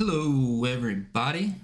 Hello, everybody.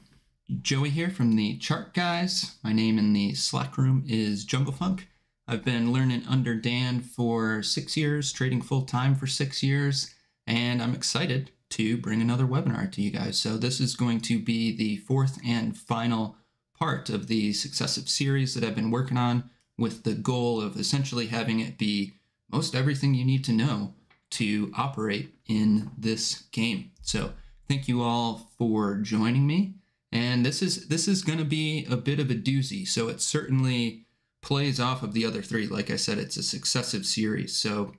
Joey here from the Chart Guys. My name in the Slack room is Jungle Funk. I've been learning under Dan for six years, trading full time for six years, and I'm excited to bring another webinar to you guys. So, this is going to be the fourth and final part of the successive series that I've been working on with the goal of essentially having it be most everything you need to know to operate in this game. So, thank you all for joining me. And this is this is going to be a bit of a doozy. So it certainly plays off of the other three. Like I said, it's a successive series. So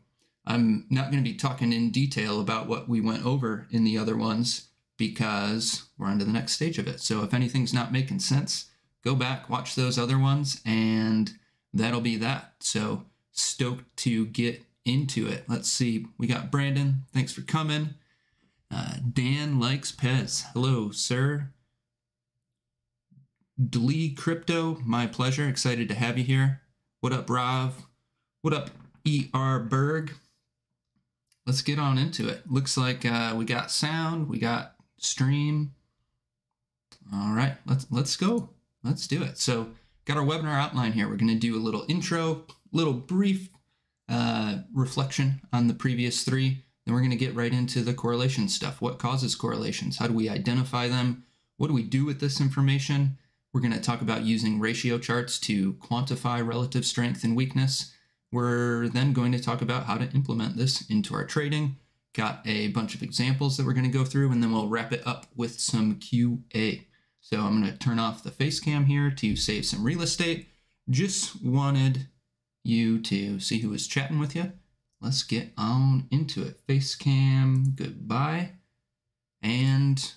I'm not going to be talking in detail about what we went over in the other ones because we're on to the next stage of it. So if anything's not making sense, go back, watch those other ones, and that'll be that. So stoked to get into it. Let's see. We got Brandon. Thanks for coming. Uh, Dan likes Pez. Hello, sir. Dlee Crypto, my pleasure. Excited to have you here. What up, Rav? What up, ER Berg? Let's get on into it. Looks like uh, we got sound, we got stream. All right, let's let's go. Let's do it. So, got our webinar outline here. We're going to do a little intro, little brief uh, reflection on the previous three. Then we're going to get right into the correlation stuff. What causes correlations? How do we identify them? What do we do with this information? We're going to talk about using ratio charts to quantify relative strength and weakness. We're then going to talk about how to implement this into our trading. Got a bunch of examples that we're going to go through, and then we'll wrap it up with some QA. So I'm going to turn off the face cam here to save some real estate. Just wanted you to see who was chatting with you. Let's get on into it. Face cam, goodbye. And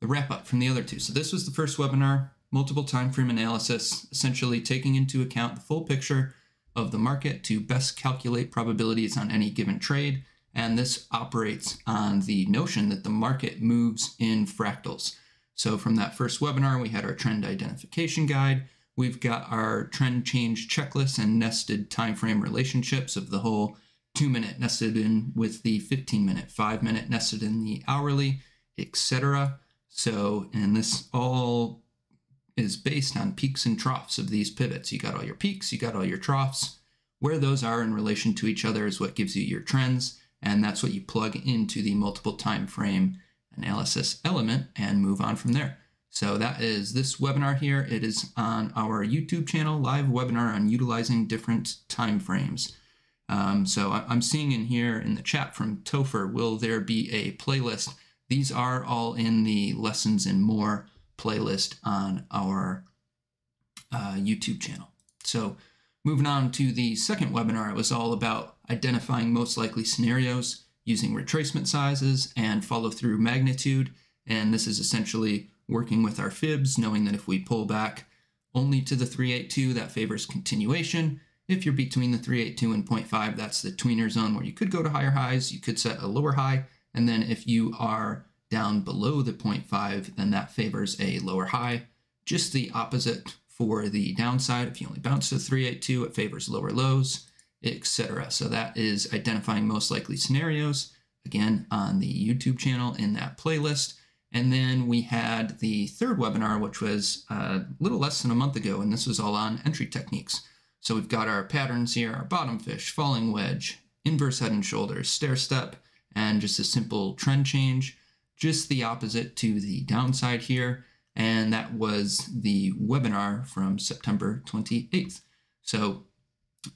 the wrap up from the other two. So this was the first webinar, multiple time frame analysis, essentially taking into account the full picture of the market to best calculate probabilities on any given trade. And this operates on the notion that the market moves in fractals. So from that first webinar, we had our trend identification guide. We've got our trend change checklist and nested time frame relationships of the whole two minute nested in with the 15 minute, five minute nested in the hourly, etc. So, and this all is based on peaks and troughs of these pivots. You got all your peaks, you got all your troughs. Where those are in relation to each other is what gives you your trends, and that's what you plug into the multiple time frame analysis element and move on from there. So that is this webinar here. It is on our YouTube channel, live webinar on utilizing different time frames. Um, so I'm seeing in here in the chat from Topher, will there be a playlist? These are all in the lessons and more playlist on our uh, YouTube channel. So moving on to the second webinar, it was all about identifying most likely scenarios using retracement sizes and follow through magnitude. And this is essentially working with our fibs, knowing that if we pull back only to the 382, that favors continuation. If you're between the 382 and 0.5, that's the tweener zone where you could go to higher highs, you could set a lower high. And then if you are down below the 0.5, then that favors a lower high. Just the opposite for the downside. If you only bounce to 382, it favors lower lows, etc. So that is identifying most likely scenarios, again, on the YouTube channel in that playlist. And then we had the third webinar, which was a little less than a month ago, and this was all on entry techniques. So we've got our patterns here, our bottom fish, falling wedge, inverse head and shoulders, stair step, and just a simple trend change, just the opposite to the downside here. And that was the webinar from September 28th. So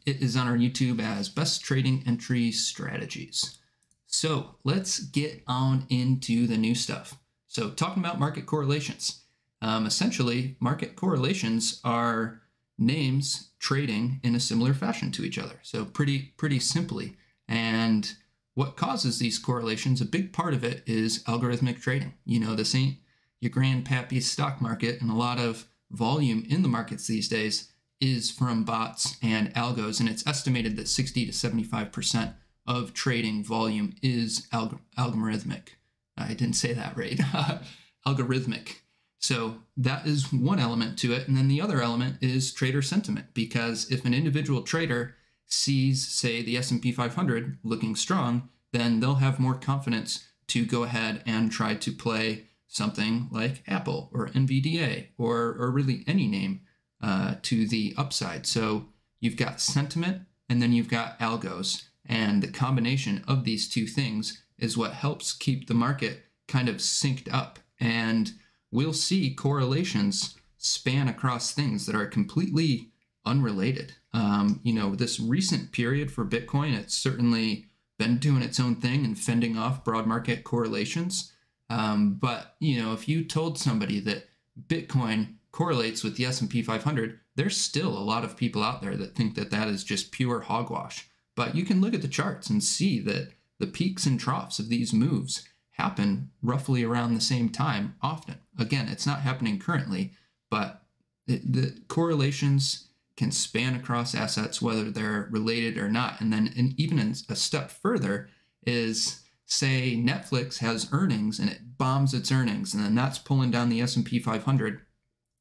it is on our YouTube as Best Trading Entry Strategies. So let's get on into the new stuff. So talking about market correlations. Um, essentially, market correlations are names trading in a similar fashion to each other. So pretty pretty simply. And what causes these correlations, a big part of it is algorithmic trading. You know, this ain't your grandpappy stock market and a lot of volume in the markets these days is from bots and algos. And it's estimated that 60 to 75% of trading volume is alg- algorithmic. I didn't say that right. algorithmic. So that is one element to it. And then the other element is trader sentiment because if an individual trader sees say the S&P 500 looking strong, then they'll have more confidence to go ahead and try to play something like Apple or NVDA or, or really any name uh, to the upside. So you've got sentiment and then you've got algos. And the combination of these two things is what helps keep the market kind of synced up. And we'll see correlations span across things that are completely unrelated. Um, you know, this recent period for Bitcoin, it's certainly been doing its own thing and fending off broad market correlations. Um, but you know, if you told somebody that Bitcoin correlates with the S&P 500, there's still a lot of people out there that think that that is just pure hogwash. But you can look at the charts and see that the peaks and troughs of these moves happen roughly around the same time often. Again, it's not happening currently, but it, the correlations can span across assets whether they're related or not. And then even a step further is say Netflix has earnings and it bombs its earnings and then that's pulling down the S&P 500,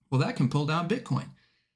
well that can pull down Bitcoin.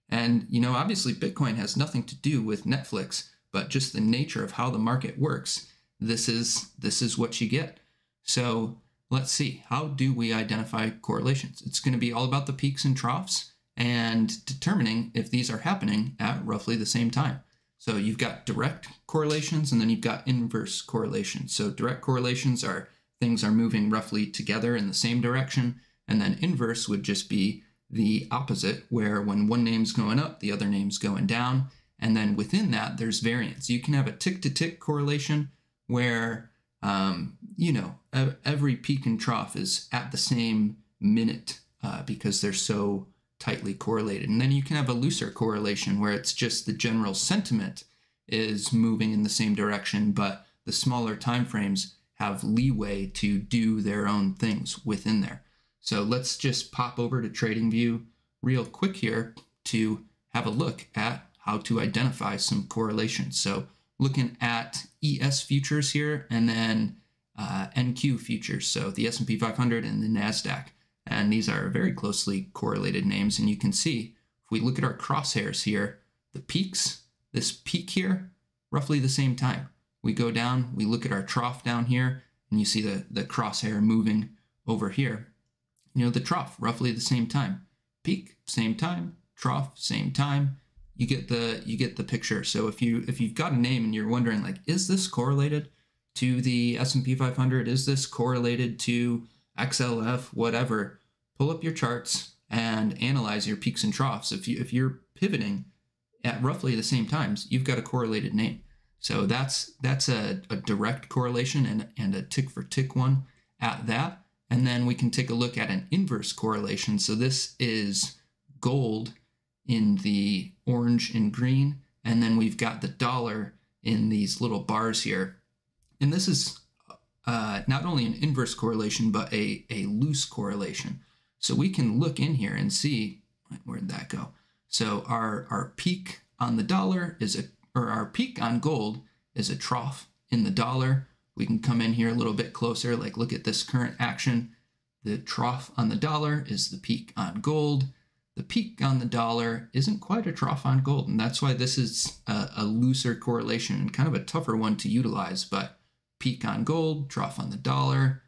And you know, obviously Bitcoin has nothing to do with Netflix, but just the nature of how the market works. This is this is what you get. So, let's see. How do we identify correlations? It's going to be all about the peaks and troughs and determining if these are happening at roughly the same time. So you've got direct correlations and then you've got inverse correlations. So direct correlations are things are moving roughly together in the same direction. And then inverse would just be the opposite, where when one name's going up, the other name's going down. And then within that, there's variance. You can have a tick to tick correlation where, um, you know, every peak and trough is at the same minute uh, because they're so tightly correlated. And then you can have a looser correlation where it's just the general sentiment is moving in the same direction, but the smaller time frames have leeway to do their own things within there. So let's just pop over to TradingView real quick here to have a look at how to identify some correlations. So looking at ES futures here and then uh, NQ futures, so the S&P 500 and the NASDAQ. And these are very closely correlated names. And you can see, if we look at our crosshairs here, the peaks, this peak here, roughly the same time. We go down, we look at our trough down here, and you see the, the crosshair moving over here. You know, the trough, roughly the same time. Peak, same time, trough, same time. You get the you get the picture. So if you if you've got a name and you're wondering like, is this correlated to the S&P 500? Is this correlated to XLF, whatever, pull up your charts and analyze your peaks and troughs. If you if you're pivoting at roughly the same times, you've got a correlated name. So that's that's a, a direct correlation and, and a tick for tick one at that. And then we can take a look at an inverse correlation. So this is gold in the orange and green. And then we've got the dollar in these little bars here. And this is uh, not only an inverse correlation, but a, a loose correlation. So we can look in here and see, where'd that go? So our, our peak on the dollar is a, or our peak on gold is a trough in the dollar. We can come in here a little bit closer, like look at this current action. The trough on the dollar is the peak on gold. The peak on the dollar isn't quite a trough on gold, and that's why this is a, a looser correlation and kind of a tougher one to utilize. But peak on gold, trough on the dollar,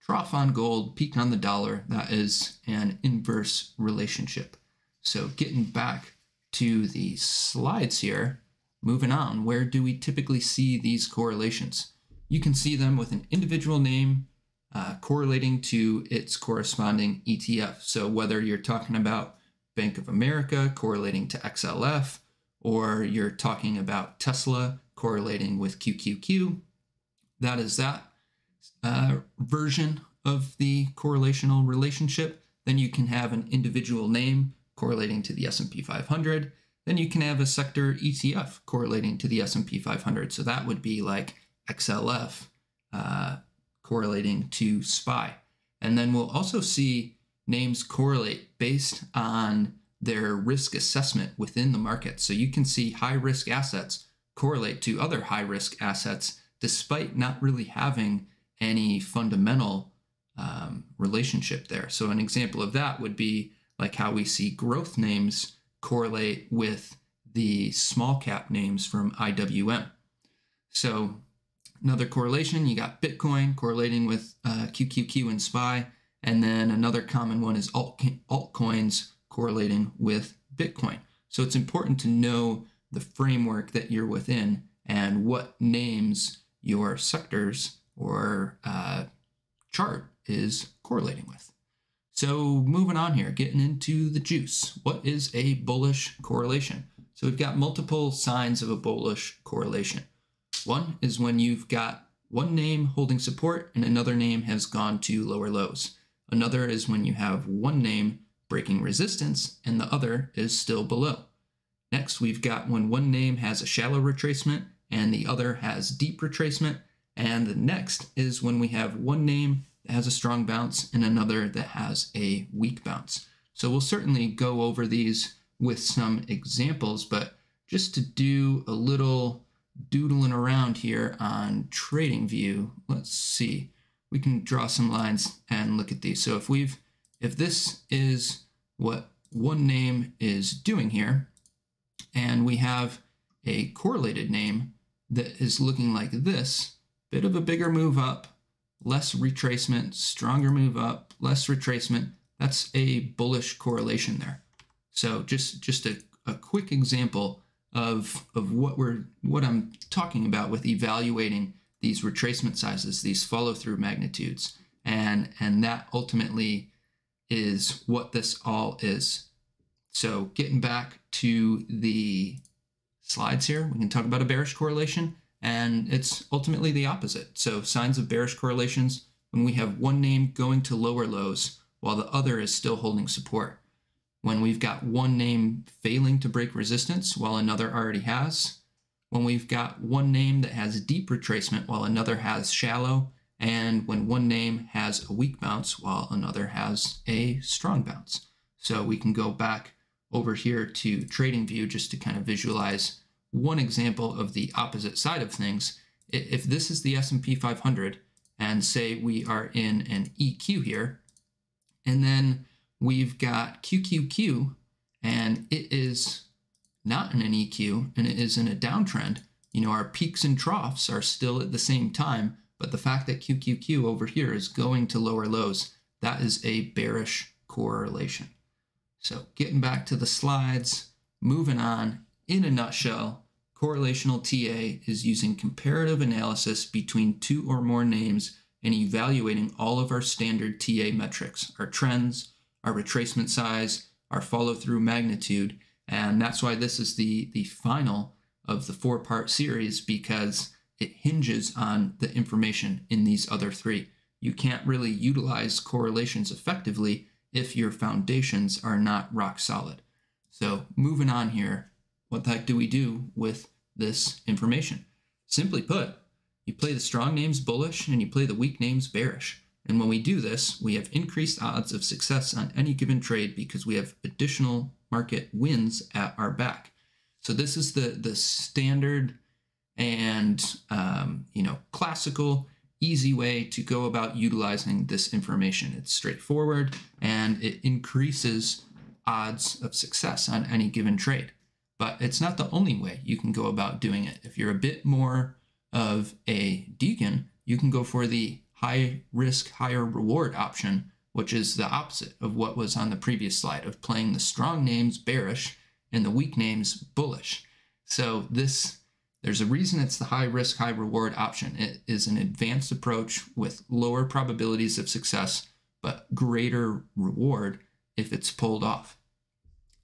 trough on gold, peak on the dollar. That is an inverse relationship. So getting back to the slides here, moving on, where do we typically see these correlations? You can see them with an individual name uh, correlating to its corresponding ETF. So whether you're talking about Bank of America correlating to XLF, or you're talking about Tesla correlating with QQQ, that is that uh, version of the correlational relationship. Then you can have an individual name correlating to the S&P 500. Then you can have a sector ETF correlating to the S&P 500. So that would be like XLF uh, correlating to SPY. And then we'll also see names correlate based on their risk assessment within the market. So you can see high risk assets correlate to other high risk assets despite not really having any fundamental um, relationship there. So, an example of that would be like how we see growth names correlate with the small cap names from IWM. So, another correlation you got Bitcoin correlating with uh, QQQ and SPY, And then another common one is alt- altcoins correlating with Bitcoin. So it's important to know the framework that you're within and what names your sectors or uh, chart is correlating with. So moving on here, getting into the juice. What is a bullish correlation? So we've got multiple signs of a bullish correlation. One is when you've got one name holding support and another name has gone to lower lows. Another is when you have one name breaking resistance and the other is still below. Next, we've got when one name has a shallow retracement and the other has deep retracement. And the next is when we have one name that has a strong bounce and another that has a weak bounce. So we'll certainly go over these with some examples, but just to do a little doodling around here on TradingView, let's see. We can draw some lines and look at these. So if we've if this is what one name is doing here, and we have a correlated name that is looking like this, bit of a bigger move up, less retracement, stronger move up, less retracement. That's a bullish correlation there. So just just a, a quick example of of what we're what I'm talking about with evaluating these retracement sizes, these follow through magnitudes, and and that ultimately is what this all is. So getting back to the slides here, we can talk about a bearish correlation, and it's ultimately the opposite. So signs of bearish correlations when we have one name going to lower lows while the other is still holding support. When we've got one name failing to break resistance while another already has. When we've got one name that has deep retracement while another has shallow. And when one name has a weak bounce while another has a strong bounce. So we can go back over here to TradingView just to kind of visualize one example of the opposite side of things. If this is the S&P 500 and say we are in an EQ here, and then we've got QQQ and it is not in an EQ and it is in a downtrend, you know, our peaks and troughs are still at the same time, but the fact that QQQ over here is going to lower lows, that is a bearish correlation. So getting back to the slides, moving on, in a nutshell, correlational TA is using comparative analysis between two or more names and evaluating all of our standard TA metrics, our trends, our retracement size, our follow through magnitude. And that's why this is the, the final of the four part series because it hinges on the information in these other three. You can't really utilize correlations effectively if your foundations are not rock solid. So moving on here, what the heck do we do with this information? Simply put, you play the strong names bullish and you play the weak names bearish. And when we do this, we have increased odds of success on any given trade because we have additional market wins at our back. So this is the, the standard and um, you know classical easy way to go about utilizing this information. It's straightforward and it increases odds of success on any given trade. But it's not the only way you can go about doing it. If you're a bit more of a degen, you can go for the high risk, higher reward option, which is the opposite of what was on the previous slide of playing the strong names bearish and the weak names bullish. So this there's a reason it's the high risk, high reward option. It is an advanced approach with lower probabilities of success, but greater reward if it's pulled off.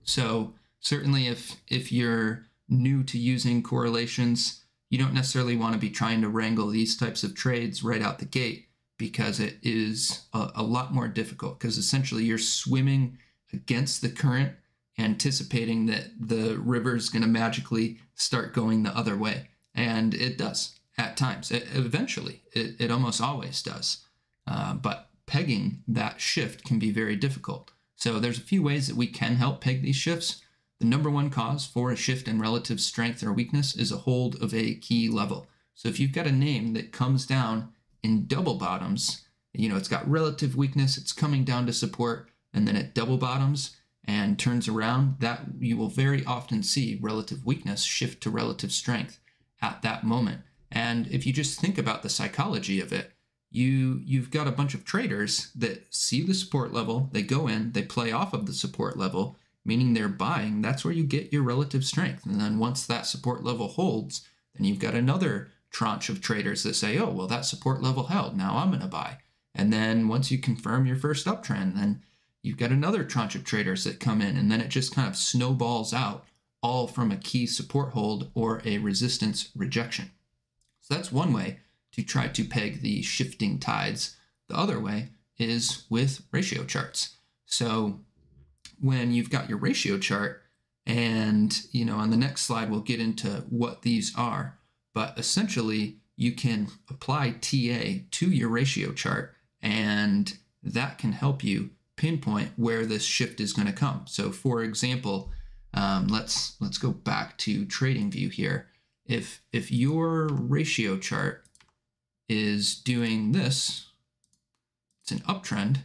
So certainly if if you're new to using correlations, you don't necessarily want to be trying to wrangle these types of trades right out the gate because it is a, a lot more difficult because essentially you're swimming against the current anticipating that the river is going to magically start going the other way. And it does at times. It, eventually, it, it almost always does. Uh, but pegging that shift can be very difficult. So there's a few ways that we can help peg these shifts. The number one cause for a shift in relative strength or weakness is a hold of a key level. So if you've got a name that comes down in double bottoms, you know, it's got relative weakness, it's coming down to support, and then it double bottoms, and turns around, that you will very often see relative weakness shift to relative strength at that moment. And if you just think about the psychology of it, you you've got a bunch of traders that see the support level, they go in, they play off of the support level, meaning they're buying. That's where you get your relative strength. And then once that support level holds, then you've got another tranche of traders that say, "Oh, well that support level held. Now I'm going to buy." And then once you confirm your first uptrend, then you've got another tranche of traders that come in and then it just kind of snowballs out all from a key support hold or a resistance rejection. So that's one way to try to peg the shifting tides. The other way is with ratio charts. So when you've got your ratio chart, and you know, on the next slide we'll get into what these are, but essentially you can apply TA to your ratio chart, and that can help you pinpoint where this shift is going to come. So, for example, um, let's let's go back to TradingView here. If if your ratio chart is doing this, it's an uptrend.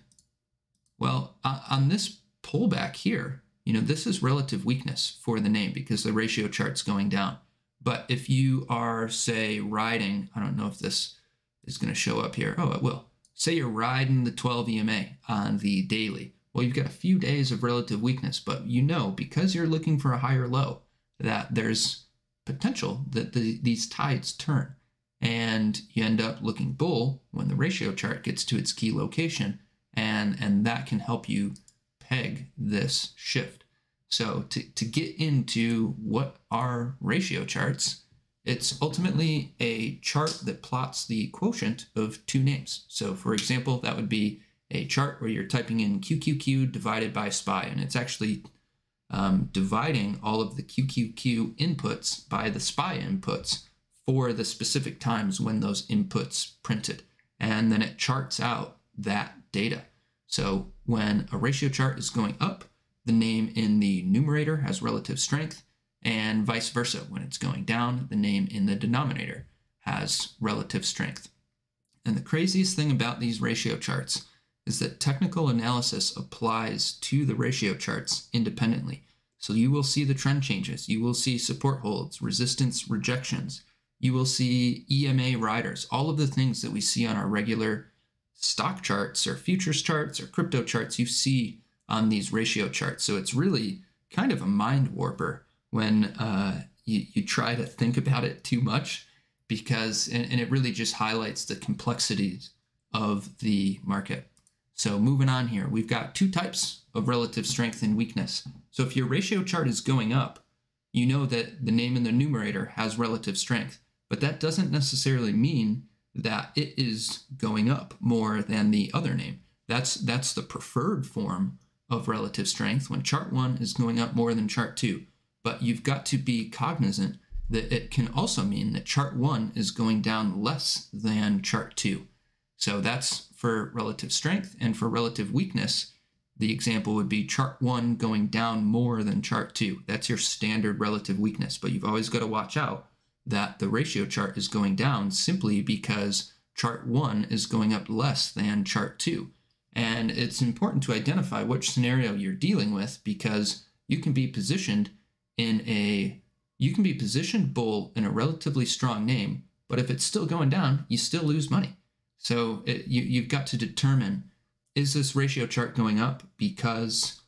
Well, on this pullback here, you know, this is relative weakness for the name because the ratio chart's going down. But if you are, say, riding, I don't know if this is going to show up here. Oh, it will. Say you're riding the 12 EMA on the daily. Well, you've got a few days of relative weakness, but you know because you're looking for a higher low that there's potential that the, these tides turn and you end up looking bull when the ratio chart gets to its key location and and that can help you peg this shift so to, to get into what are ratio charts it's ultimately a chart that plots the quotient of two names so for example that would be a chart where you're typing in qqq divided by spy and it's actually um, dividing all of the qqq inputs by the spy inputs for the specific times when those inputs printed. And then it charts out that data. So when a ratio chart is going up, the name in the numerator has relative strength, and vice versa. When it's going down, the name in the denominator has relative strength. And the craziest thing about these ratio charts is that technical analysis applies to the ratio charts independently. So you will see the trend changes, you will see support holds, resistance rejections, you will see EMA riders, all of the things that we see on our regular stock charts or futures charts or crypto charts, you see on these ratio charts. So it's really kind of a mind warper when uh, you, you try to think about it too much because, and, and it really just highlights the complexities of the market. So moving on here, we've got two types of relative strength and weakness. So if your ratio chart is going up, you know that the name in the numerator has relative strength. But that doesn't necessarily mean that it is going up more than the other name. That's that's the preferred form of relative strength when chart 1 is going up more than chart 2. But you've got to be cognizant that it can also mean that chart 1 is going down less than chart 2. So that's for relative strength and for relative weakness. The example would be chart 1 going down more than chart 2. That's your standard relative weakness, but you've always got to watch out that the ratio chart is going down simply because chart 1 is going up less than chart 2. And it's important to identify which scenario you're dealing with because you can be positioned in a you can be positioned bull in a relatively strong name, but if it's still going down, you still lose money. So it, you, you've got to determine is this ratio chart going up because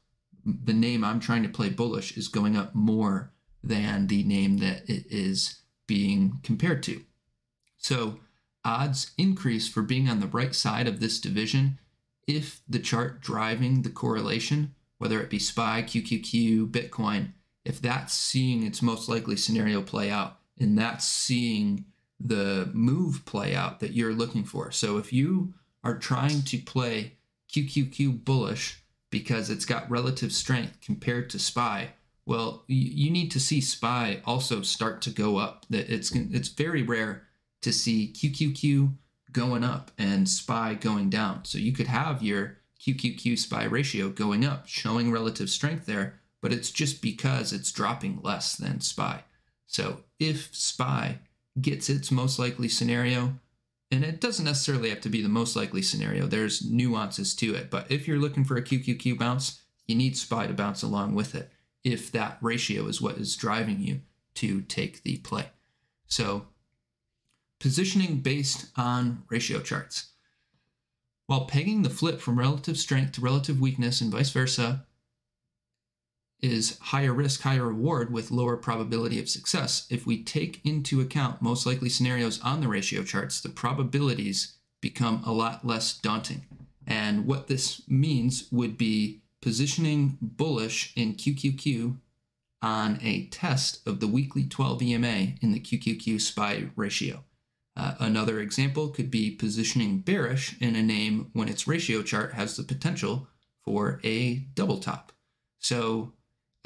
the name I'm trying to play bullish is going up more than the name that it is being compared to. So odds increase for being on the right side of this division if the chart driving the correlation, whether it be SPY, QQQ, Bitcoin, if that's seeing its most likely scenario play out and that's seeing the move play out that you're looking for. So if you are trying to play QQQ bullish because it's got relative strength compared to SPY, well, you need to see SPY also start to go up. It's it's very rare to see QQQ going up and SPY going down. So you could have your QQQ SPY ratio going up, showing relative strength there, but it's just because it's dropping less than SPY. So if SPY gets its most likely scenario, and it doesn't necessarily have to be the most likely scenario, there's nuances to it. But if you're looking for a QQQ bounce, you need SPY to bounce along with it if that ratio is what is driving you to take the play. So, positioning based on ratio charts. while pegging the flip from relative strength to relative weakness and vice versa is higher risk, higher reward with lower probability of success. If we take into account most likely scenarios on the ratio charts, the probabilities become a lot less daunting. And what this means would be positioning bullish in QQQ on a test of the weekly 12 EMA in the QQQ SPY ratio. Uh, another example could be positioning bearish in a name when its ratio chart has the potential for a double top. So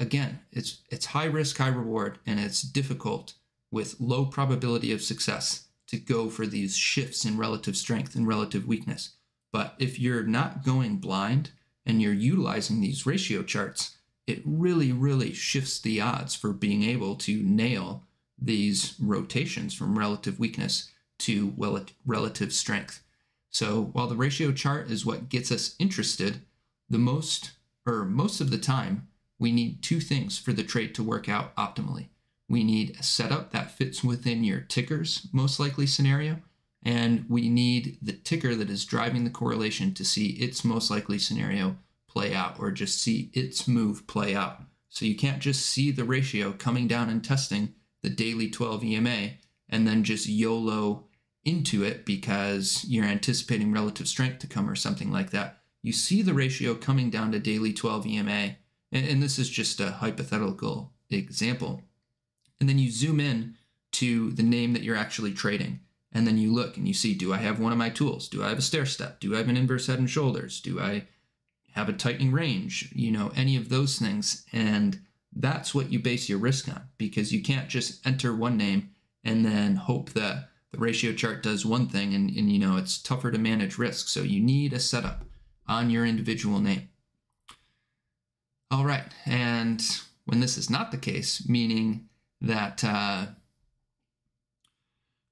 again, it's it's high risk, high reward, and it's difficult with low probability of success to go for these shifts in relative strength and relative weakness. But if you're not going blind and you're utilizing these ratio charts, it really, really shifts the odds for being able to nail these rotations from relative weakness to well, relative strength. So while the ratio chart is what gets us interested, the most or most of the time, we need two things for the trade to work out optimally. We need a setup that fits within your ticker's most likely scenario, and we need the ticker that is driving the correlation to see its most likely scenario play out or just see its move play out. So you can't just see the ratio coming down and testing the daily 12 EMA and then just YOLO into it because you're anticipating relative strength to come or something like that. You see the ratio coming down to daily 12 EMA, and, this is just a hypothetical example. And then you zoom in to the name that you're actually trading. And then you look and you see, do I have one of my tools? Do I have a stair step? Do I have an inverse head and shoulders? Do I have a tightening range? You know, any of those things. And that's what you base your risk on because you can't just enter one name and then hope that the ratio chart does one thing and, and you know it's tougher to manage risk so you need a setup on your individual name all right. And when this is not the case meaning that uh,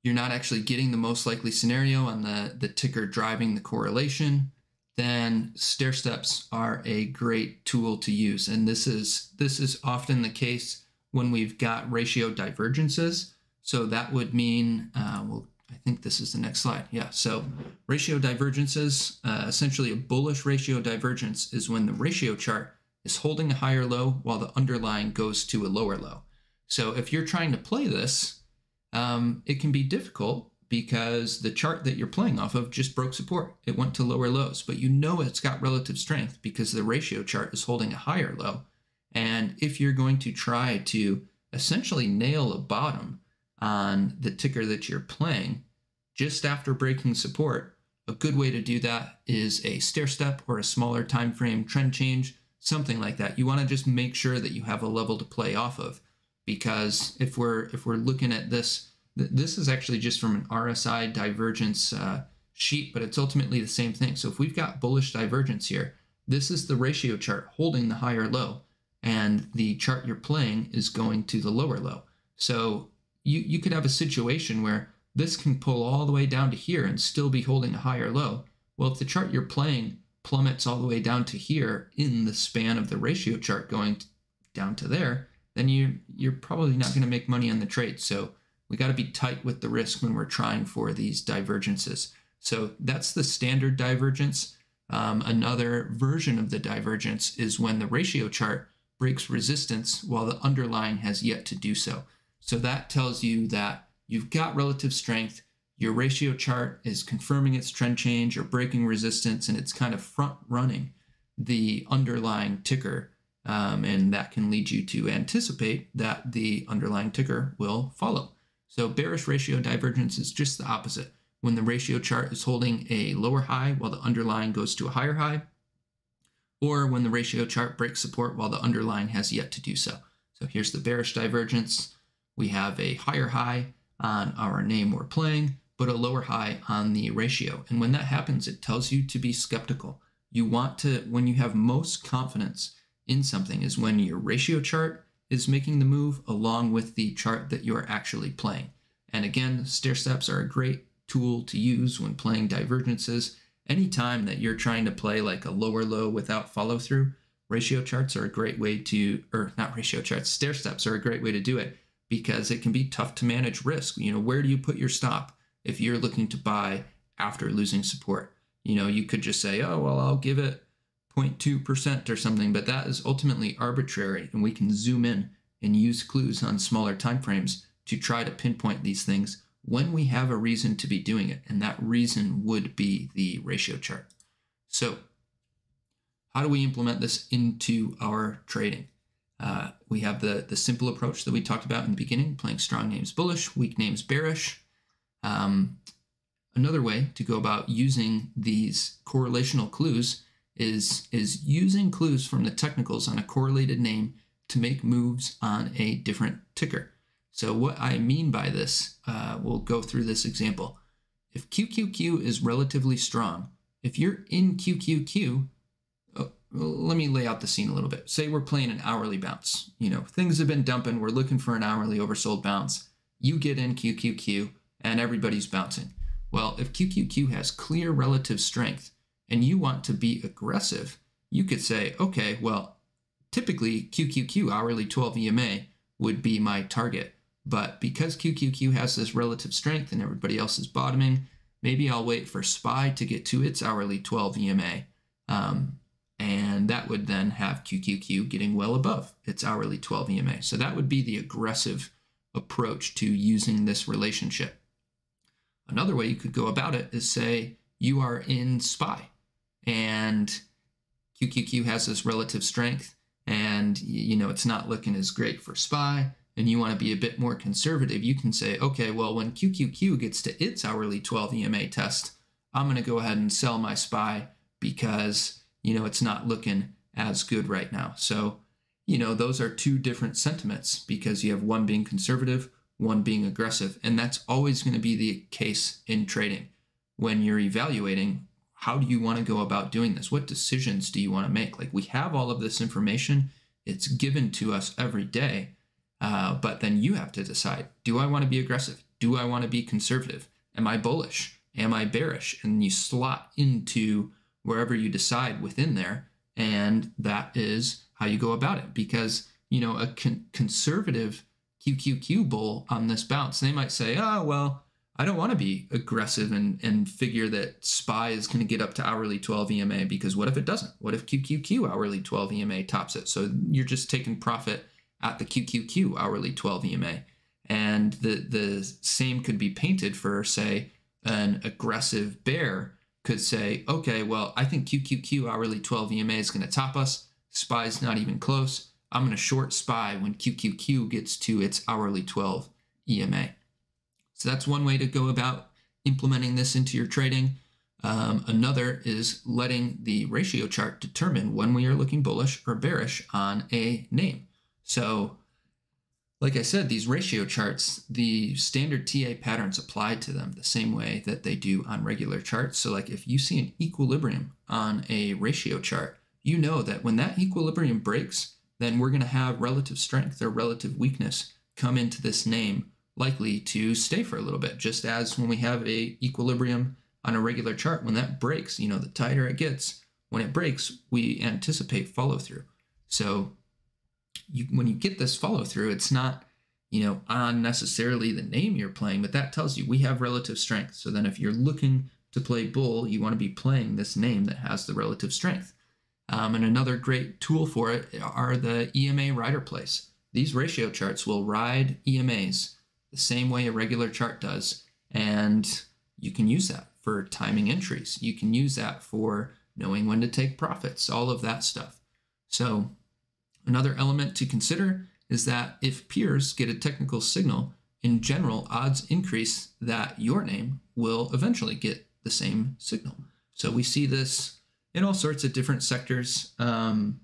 you're not actually getting the most likely scenario on the, the ticker driving the correlation then stair steps are a great tool to use. And this is this is often the case when we've got ratio divergences. So that would mean, uh, well, I think this is the next slide. Yeah, so ratio divergences, uh, essentially a bullish ratio divergence is when the ratio chart is holding a higher low while the underlying goes to a lower low. So if you're trying to play this, um, it can be difficult because the chart that you're playing off of just broke support. It went to lower lows, but you know it's got relative strength because the ratio chart is holding a higher low. And if you're going to try to essentially nail a bottom, on the ticker that you're playing just after breaking support, a good way to do that is a stair step or a smaller time frame trend change, something like that. You want to just make sure that you have a level to play off of because if we're if we're looking at this this is actually just from an RSI divergence uh, sheet, but it's ultimately the same thing. So if we've got bullish divergence here, this is the ratio chart holding the higher low, and the chart you're playing is going to the lower low. So you, you could have a situation where this can pull all the way down to here and still be holding a higher low. Well, if the chart you're playing plummets all the way down to here in the span of the ratio chart going down to there, then you you're probably not going to make money on the trade. So we got to be tight with the risk when we're trying for these divergences. So that's the standard divergence. Um, another version of the divergence is when the ratio chart breaks resistance while the underlying has yet to do so. So that tells you that you've got relative strength, your ratio chart is confirming its trend change or breaking resistance, and it's kind of front running the underlying ticker. Um, and that can lead you to anticipate that the underlying ticker will follow. So bearish ratio divergence is just the opposite. When the ratio chart is holding a lower high while the underlying goes to a higher high, or when the ratio chart breaks support while the underlying has yet to do so. So here's the bearish divergence we have a higher high on our name we're playing, but a lower high on the ratio. And when that happens, it tells you to be skeptical. You want to, when you have most confidence in something, is when your ratio chart is making the move along with the chart that you're actually playing. And again, stair steps are a great tool to use when playing divergences. Anytime that you're trying to play like a lower low without follow through, ratio charts are a great way to, or not ratio charts, stair steps are a great way to do it because it can be tough to manage risk. You know, where do you put your stop if you're looking to buy after losing support? You know, you could just say, oh, well, I'll give it 0.2% or something, but that is ultimately arbitrary. And we can zoom in and use clues on smaller time frames to try to pinpoint these things when we have a reason to be doing it. And that reason would be the ratio chart. So, how do we implement this into our trading? Uh, we have the, the simple approach that we talked about in the beginning, playing strong names bullish, weak names bearish. Um, another way to go about using these correlational clues is, is using clues from the technicals on a correlated name to make moves on a different ticker. So what I mean by this, uh, we'll go through this example. If QQQ is relatively strong, if you're in QQQ, oh, let me lay out the scene a little bit. Say we're playing an hourly bounce. You know, things have been dumping. We're looking for an hourly oversold bounce. You get in QQQ and everybody's bouncing. Well, if QQQ has clear relative strength and you want to be aggressive, you could say, okay, well, typically QQQ hourly 12 EMA would be my target. But because QQQ has this relative strength and everybody else is bottoming, maybe I'll wait for SPY to get to its hourly 12 EMA. Um, and that would then have QQQ getting well above its hourly 12 EMA. So that would be the aggressive approach to using this relationship. Another way you could go about it is say you are in SPY and QQQ has this relative strength and you know it's not looking as great for SPY and you want to be a bit more conservative, you can say, okay, well, when QQQ gets to its hourly 12 EMA test, I'm going to go ahead and sell my SPY because, you know, it's not looking as good right now. So, you know, those are two different sentiments because you have one being conservative, one being aggressive. And that's always going to be the case in trading. When you're evaluating, how do you want to go about doing this? What decisions do you want to make? Like we have all of this information, it's given to us every day uh, but then you have to decide do I want to be aggressive? Do I want to be conservative? Am I bullish? Am I bearish? And you slot into wherever you decide within there. And that is how you go about it. Because, you know, a con- conservative QQQ bull on this bounce, they might say, oh, well, I don't want to be aggressive and, and figure that SPY is going to get up to hourly 12 EMA because what if it doesn't? What if QQQ hourly 12 EMA tops it? So you're just taking profit at the QQQ hourly 12 EMA. And the, the same could be painted for, say, an aggressive bear could say, okay, well, I think QQQ hourly 12 EMA is going to top us. SPY's not even close. I'm going to short SPY when QQQ gets to its hourly 12 EMA. So that's one way to go about implementing this into your trading. Um, another is letting the ratio chart determine when we are looking bullish or bearish on a name. So, like I said, these ratio charts, the standard TA patterns apply to them the same way that they do on regular charts. So, like if you see an equilibrium on a ratio chart, you know that when that equilibrium breaks, then we're going to have relative strength or relative weakness come into this name likely to stay for a little bit just as when we have a equilibrium on a regular chart when that breaks you know the tighter it gets when it breaks we anticipate follow through so you when you get this follow through, it's not you know on necessarily the name you're playing, but that tells you we have relative strength. So then if you're looking to play bull, you want to be playing this name that has the relative strength. Um, and another great tool for it are the EMA rider plays. These ratio charts will ride EMAs the same way a regular chart does, and you can use that for timing entries. You can use that for knowing when to take profits, all of that stuff. So Another element to consider is that if peers get a technical signal, in general, odds increase that your name will eventually get the same signal. So we see this in all sorts of different sectors. Um,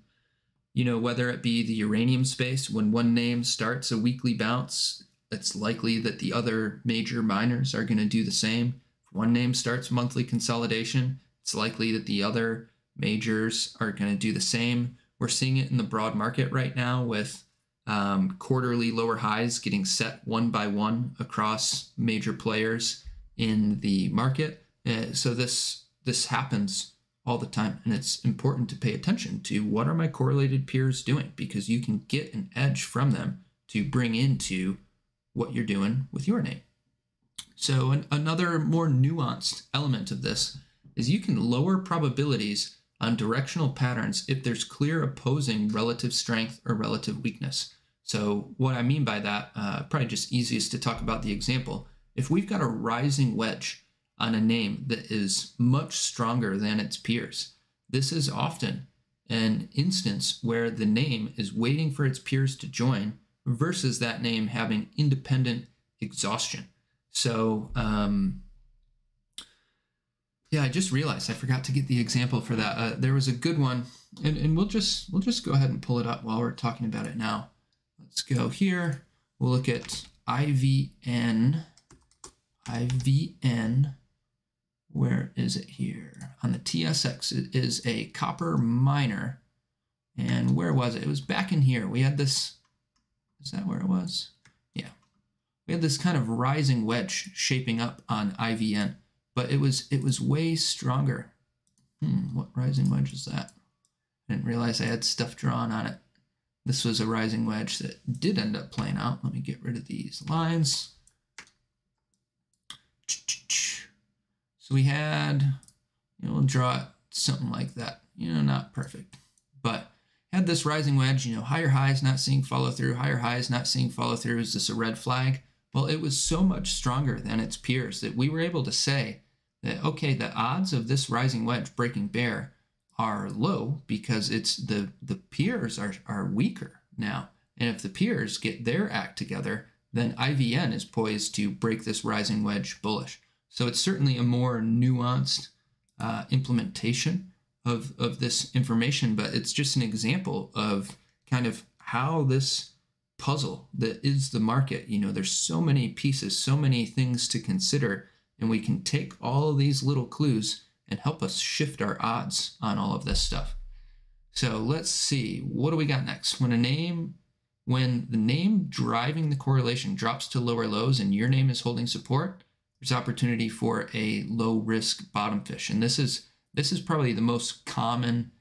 you know, whether it be the uranium space, when one name starts a weekly bounce, it's likely that the other major miners are going to do the same. If one name starts monthly consolidation, it's likely that the other majors are going to do the same. We're seeing it in the broad market right now with um, quarterly lower highs getting set one by one across major players in the market. Uh, so this this happens all the time, and it's important to pay attention to what are my correlated peers doing because you can get an edge from them to bring into what you're doing with your name. So an, another more nuanced element of this is you can lower probabilities on directional patterns if there's clear opposing relative strength or relative weakness. So what I mean by that, uh, probably just easiest to talk about the example. If we've got a rising wedge on a name that is much stronger than its peers, this is often an instance where the name is waiting for its peers to join versus that name having independent exhaustion. So, um, yeah, I just realized I forgot to get the example for that. Uh, there was a good one, and, and we'll just we'll just go ahead and pull it up while we're talking about it now. Let's go here. We'll look at IVN. IVN. Where is it here? On the TSX, it is a copper miner. And where was it? It was back in here. We had this. Is that where it was? Yeah. We had this kind of rising wedge shaping up on IVN but it was it was way stronger. Hmm, what rising wedge is that? I didn't realize I had stuff drawn on it. This was a rising wedge that did end up playing out. Let me get rid of these lines. So we had, you know, we'll draw it something like that. You know, not perfect, but had this rising wedge, you know, higher highs not seeing follow through, higher highs not seeing follow through. Is this a red flag? Well, it was so much stronger than its peers that we were able to say that okay, the odds of this rising wedge breaking bear are low because it's the the peers are are weaker now. And if the peers get their act together, then IVN is poised to break this rising wedge bullish. So it's certainly a more nuanced uh, implementation of, of this information, but it's just an example of kind of how this puzzle that is the market, you know, there's so many pieces, so many things to consider and we can take all of these little clues and help us shift our odds on all of this stuff. So let's see, what do we got next? When a name, when the name driving the correlation drops to lower lows and your name is holding support, there's opportunity for a low risk bottom fish. And this is this is probably the most common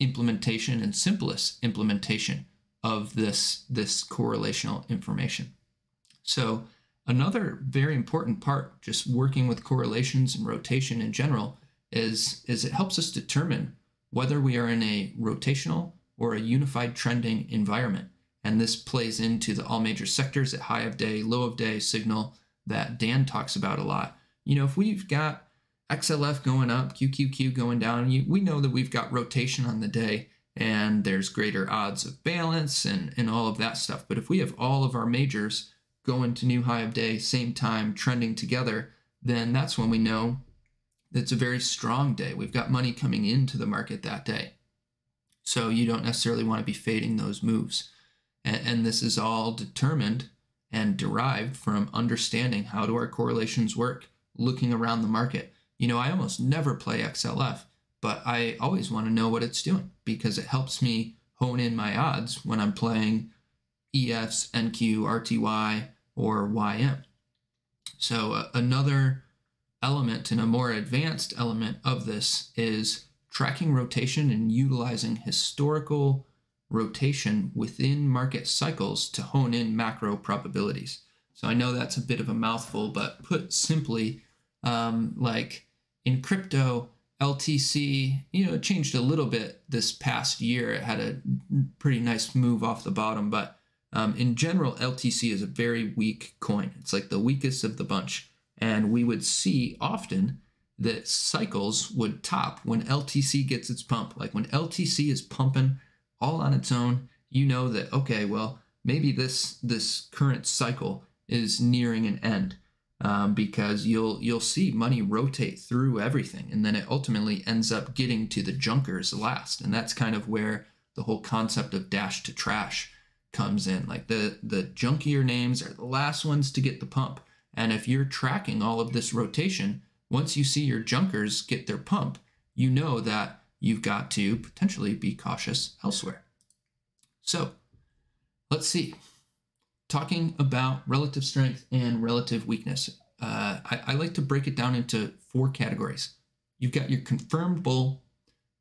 implementation and simplest implementation of this this correlational information. So Another very important part, just working with correlations and rotation in general, is, is it helps us determine whether we are in a rotational or a unified trending environment. And this plays into the all major sectors at high of day, low of day signal that Dan talks about a lot. You know, if we've got XLF going up, QQQ going down, you, we know that we've got rotation on the day and there's greater odds of balance and, and all of that stuff. But if we have all of our majors going to new high of day, same time, trending together, then that's when we know it's a very strong day. We've got money coming into the market that day. So you don't necessarily want to be fading those moves. And, and this is all determined and derived from understanding how do our correlations work, looking around the market. You know, I almost never play XLF, but I always want to know what it's doing because it helps me hone in my odds when I'm playing EFs, NQ, RTY, or ym. So uh, another element and a more advanced element of this is tracking rotation and utilizing historical rotation within market cycles to hone in macro probabilities. So I know that's a bit of a mouthful, but put simply, um, like in crypto, LTC, you know, it changed a little bit this past year. It had a pretty nice move off the bottom, but um, in general, LTC is a very weak coin. It's like the weakest of the bunch. And we would see often that cycles would top when LTC gets its pump. Like when LTC is pumping all on its own, you know that, okay, well, maybe this this current cycle is nearing an end. Um, because you'll you'll see money rotate through everything, and then it ultimately ends up getting to the junkers last, and that's kind of where the whole concept of dash to trash comes in. Like the the junkier names are the last ones to get the pump. And if you're tracking all of this rotation, once you see your junkers get their pump, you know that you've got to potentially be cautious elsewhere. So let's see. Talking about relative strength and relative weakness, uh, I, I like to break it down into four categories. You've got your confirmed bull,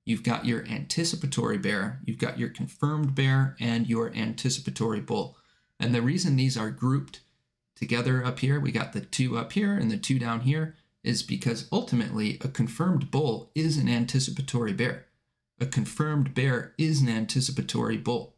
You've got your anticipatory bear, you've got your confirmed bear, and your anticipatory bull. And the reason these are grouped together up here, we got the two up here and the two down here, is because ultimately a confirmed bull is an anticipatory bear. A confirmed bear is an anticipatory bull.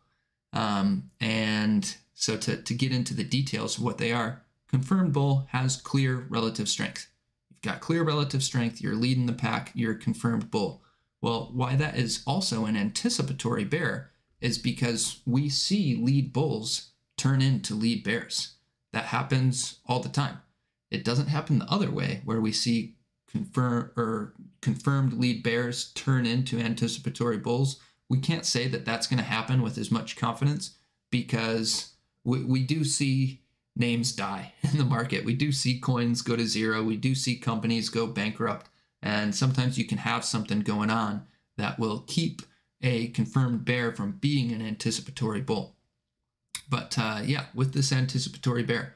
Um, and so to, to get into the details of what they are, confirmed bull has clear relative strength. You've got clear relative strength, you're leading the pack, you're a confirmed bull. Well, why that is also an anticipatory bear is because we see lead bulls turn into lead bears. That happens all the time. It doesn't happen the other way, where we see confirm or confirmed lead bears turn into anticipatory bulls. We can't say that that's going to happen with as much confidence because we, we do see names die in the market. We do see coins go to zero. We do see companies go bankrupt. And sometimes you can have something going on that will keep a confirmed bear from being an anticipatory bull. But uh, yeah, with this anticipatory bear,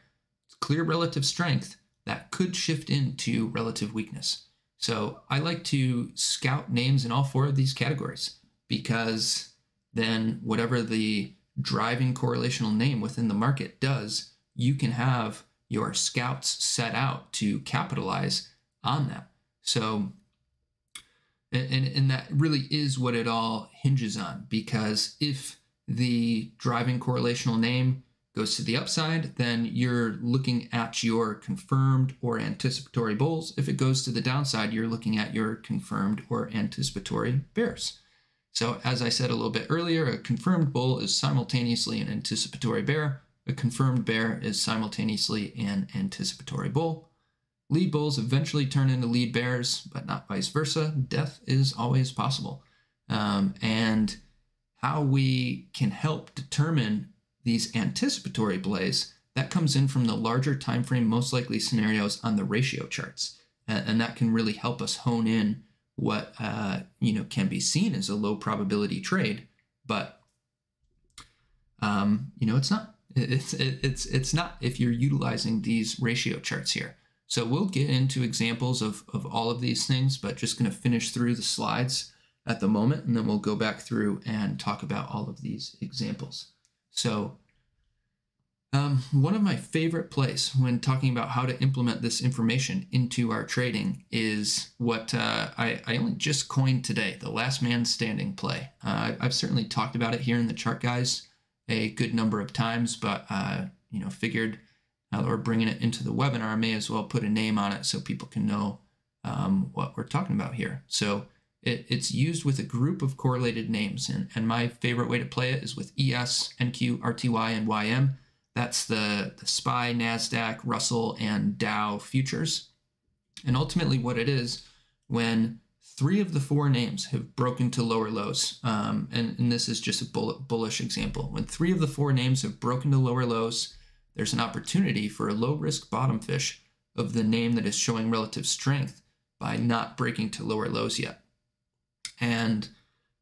clear relative strength that could shift into relative weakness. So I like to scout names in all four of these categories because then whatever the driving correlational name within the market does, you can have your scouts set out to capitalize on that. So, and, and that really is what it all hinges on because if the driving correlational name goes to the upside, then you're looking at your confirmed or anticipatory bulls. If it goes to the downside, you're looking at your confirmed or anticipatory bears. So, as I said a little bit earlier, a confirmed bull is simultaneously an anticipatory bear. A confirmed bear is simultaneously an anticipatory bull. Lead bulls eventually turn into lead bears, but not vice versa. Death is always possible. Um, and how we can help determine these anticipatory plays, that comes in from the larger time frame most likely scenarios on the ratio charts. And, that can really help us hone in what uh, you know can be seen as a low probability trade, but um, you know it's not. It's it's it's not if you're utilizing these ratio charts here. So we'll get into examples of of all of these things, but just going to finish through the slides at the moment, and then we'll go back through and talk about all of these examples. So um, one of my favorite plays when talking about how to implement this information into our trading is what uh, I, I, only just coined today, the last man standing play. Uh, I've certainly talked about it here in the chart guys a good number of times, but uh, you know, figured now that we're bringing it into the webinar, I may as well put a name on it so people can know um, what we're talking about here. So it, it's used with a group of correlated names, and, and my favorite way to play it is with ES, NQ, RTY, and YM that's the, the SPY, NASDAQ, Russell, and Dow futures. And ultimately, what it is when three of the four names have broken to lower lows, um, and, and, this is just a bull, bullish example. When three of the four names have broken to lower lows, there's an opportunity for a low risk bottom fish of the name that is showing relative strength by not breaking to lower lows yet. And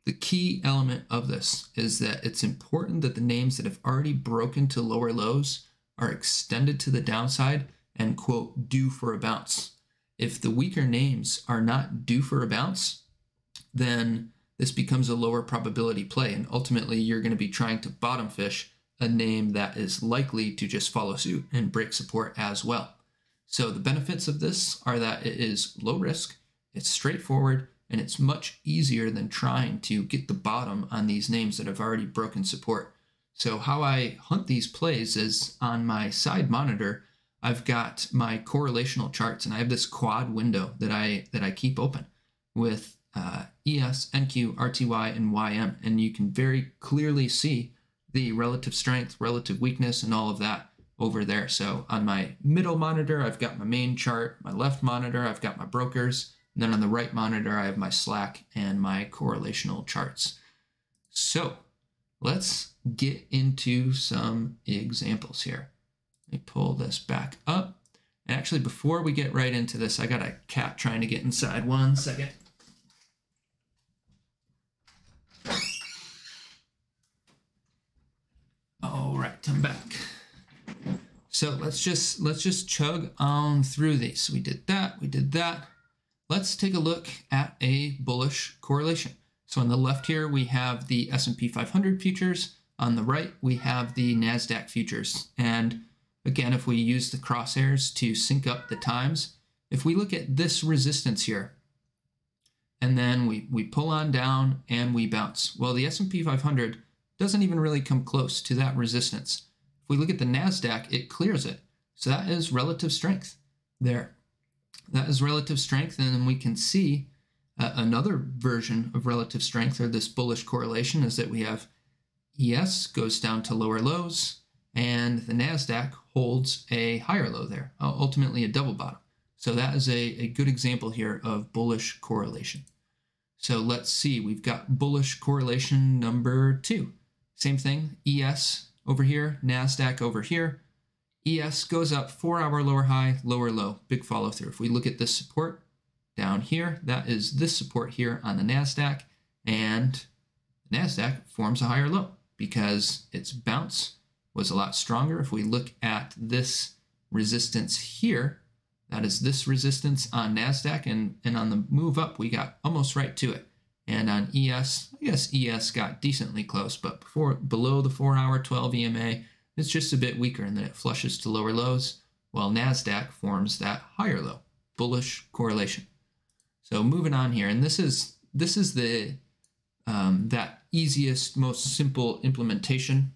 the key element of this is that it's important that the names that have already broken to lower lows are extended to the downside and, quote, due for a bounce. If the weaker names are not due for a bounce, then this becomes a lower probability play. And ultimately, you're going to be trying to bottom fish a name that is likely to just follow suit and break support as well. So, the benefits of this are that it is low risk, it's straightforward, and it's much easier than trying to get the bottom on these names that have already broken support. So how I hunt these plays is on my side monitor, I've got my correlational charts and I have this quad window that I that I keep open with uh, ES, NQ, RTY, and YM. And you can very clearly see the relative strength, relative weakness, and all of that over there. So on my middle monitor, I've got my main chart. My left monitor, I've got my brokers. Then on the right monitor, I have my Slack and my correlational charts. So let's get into some examples here. Let me pull this back up. And actually, before we get right into this, I got a cat trying to get inside. One second. All right, I'm back. So let's just let's just chug on through these. We did that, we did that. Let's take a look at a bullish correlation. So on the left here, we have the S&P 500 futures. On the right, we have the NASDAQ futures. And again, if we use the crosshairs to sync up the times, if we look at this resistance here, and then we, we pull on down and we bounce. Well, the S&P 500 doesn't even really come close to that resistance. If we look at the NASDAQ, it clears it. So that is relative strength there. That is relative strength, and we can see uh, another version of relative strength or this bullish correlation is that we have ES goes down to lower lows, and the NASDAQ holds a higher low there, ultimately a double bottom. So that is a, a good example here of bullish correlation. So let's see, we've got bullish correlation number two. Same thing, ES over here, NASDAQ over here. ES goes up four hour lower high, lower low, big follow through. If we look at this support down here, that is this support here on the NASDAQ, and NASDAQ forms a higher low because its bounce was a lot stronger. If we look at this resistance here, that is this resistance on NASDAQ, and, and on the move up, we got almost right to it. And on ES, I guess ES got decently close, but before below the 4-hour 12 EMA, it's just a bit weaker, and then it flushes to lower lows, while NASDAQ forms that higher low, bullish correlation. So moving on here, and this is this is the um, that easiest, most simple implementation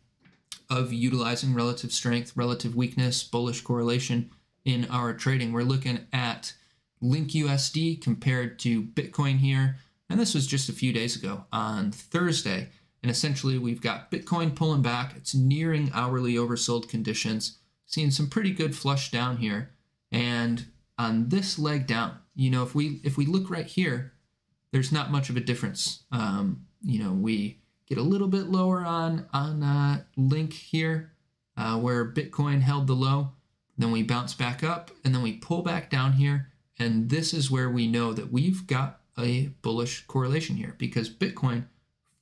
of utilizing relative strength, relative weakness, bullish correlation in our trading. We're looking at Link USD compared to Bitcoin here. And this was just a few days ago on Thursday. And essentially, we've got Bitcoin pulling back. It's nearing hourly oversold conditions, seeing some pretty good flush down here. And on this leg down, you know, if we if we look right here, there's not much of a difference. Um, you know, we get a little bit lower on on uh, Link here, uh, where Bitcoin held the low. Then we bounce back up, and then we pull back down here. And this is where we know that we've got a bullish correlation here because Bitcoin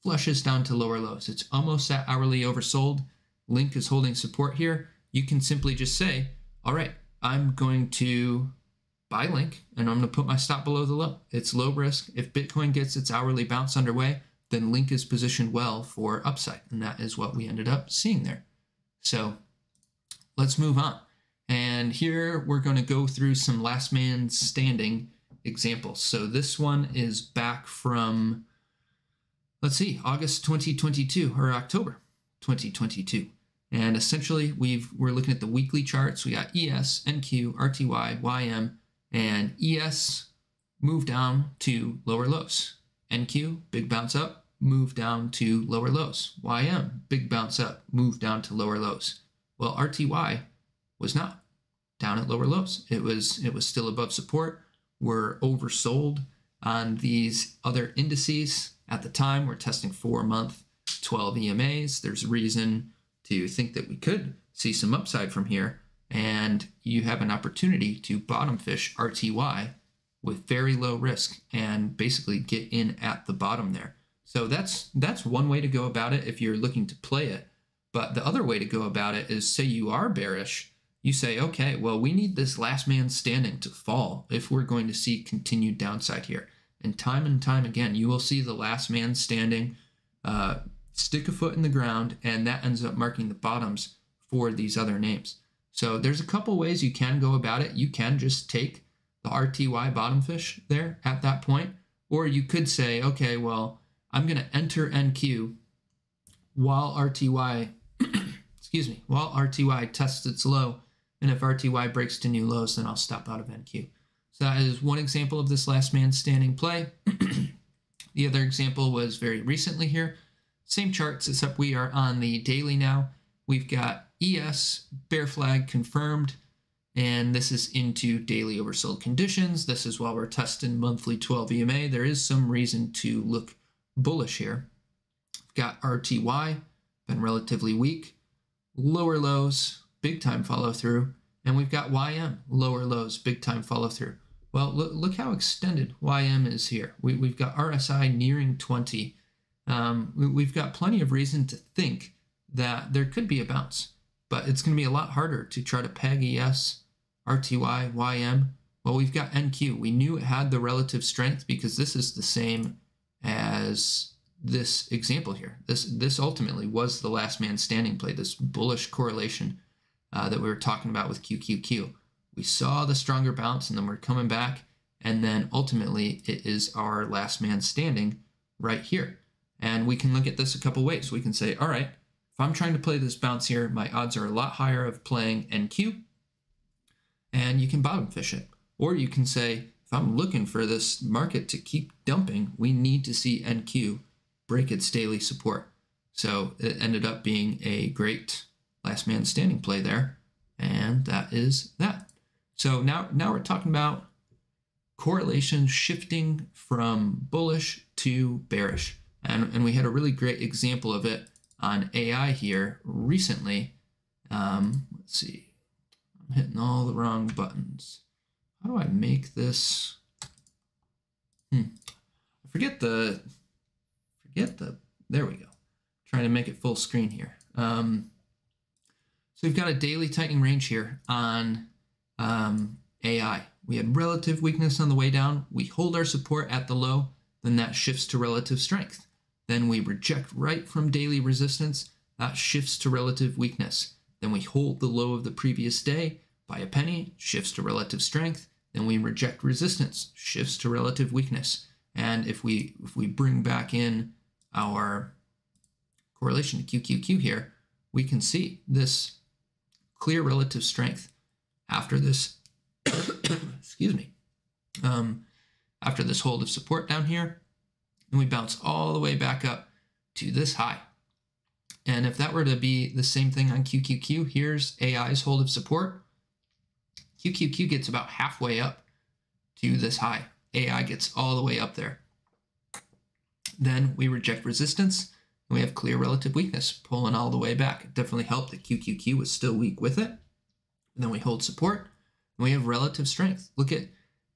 flushes down to lower lows. It's almost at hourly oversold. Link is holding support here. You can simply just say, all right, I'm going to buy Link and I'm going to put my stop below the low. It's low risk. If Bitcoin gets its hourly bounce underway, then Link is positioned well for upside. And that is what we ended up seeing there. So let's move on. And here we're going to go through some last man standing examples. So this one is back from, let's see, August 2022 or October 2022. And essentially, we've we're looking at the weekly charts. We got ES, NQ, RTY, YM, and ES move down to lower lows. NQ, big bounce up, move down to lower lows. YM, big bounce up, move down to lower lows. Well, RTY was not down at lower lows. It was it was still above support. We're oversold on these other indices at the time. We're testing four month 12 EMAs. There's reason to think that we could see some upside from here and you have an opportunity to bottom fish RTY with very low risk and basically get in at the bottom there. So that's that's one way to go about it if you're looking to play it. But the other way to go about it is say you are bearish, you say, okay, well, we need this last man standing to fall if we're going to see continued downside here. And time and time again, you will see the last man standing uh, stick a foot in the ground, and that ends up marking the bottoms for these other names. So there's a couple ways you can go about it. You can just take the RTY bottom fish there at that point, or you could say, okay, well, I'm going to enter NQ while RTY, excuse me, while RTY tests its low, and if RTY breaks to new lows, then I'll stop out of NQ. So that is one example of this last man standing play. the other example was very recently here. Same charts, except we are on the daily now. We've got ES, bear flag confirmed, and this is into daily oversold conditions. This is while we're testing monthly 12 EMA. There is some reason to look bullish here. We've got RTY, been relatively weak. Lower lows, big time follow through. And we've got YM, lower lows, big time follow through. Well, look, look how extended YM is here. We, have got RSI nearing 20. Um, we, we've got plenty of reason to think that there could be a bounce but it's going to be a lot harder to try to peg ES, RTY, YM. Well, we've got NQ. We knew it had the relative strength because this is the same as this example here. This this ultimately was the last man standing play, this bullish correlation uh, that we were talking about with QQQ. We saw the stronger bounce and then we're coming back. And then ultimately, it is our last man standing right here. And we can look at this a couple ways. We can say, all right, if I'm trying to play this bounce here, my odds are a lot higher of playing NQ. And you can bottom fish it. Or you can say, if I'm looking for this market to keep dumping, we need to see NQ break its daily support. So it ended up being a great last man standing play there. And that is that. So now, now we're talking about correlation shifting from bullish to bearish. And, and we had a really great example of it on AI here recently. Um, let's see. I'm hitting all the wrong buttons. How do I make this? Hmm. I forget the, forget the, there we go. trying to make it full screen here. Um, so we've got a daily tightening range here on um, AI. We had relative weakness on the way down. We hold our support at the low, then that shifts to relative strength. Then we reject right from daily resistance, that shifts to relative weakness. Then we hold the low of the previous day by a penny, shifts to relative strength. Then we reject resistance, shifts to relative weakness. And if we if we bring back in our correlation to QQQ here, we can see this clear relative strength after this, excuse me, um, after this hold of support down here, and we bounce all the way back up to this high. And if that were to be the same thing on QQQ, here's AI's hold of support. QQQ gets about halfway up to this high. AI gets all the way up there. Then we reject resistance, and we have clear relative weakness, pulling all the way back. It definitely helped that QQQ was still weak with it. Then we hold support, and we have relative strength. Look at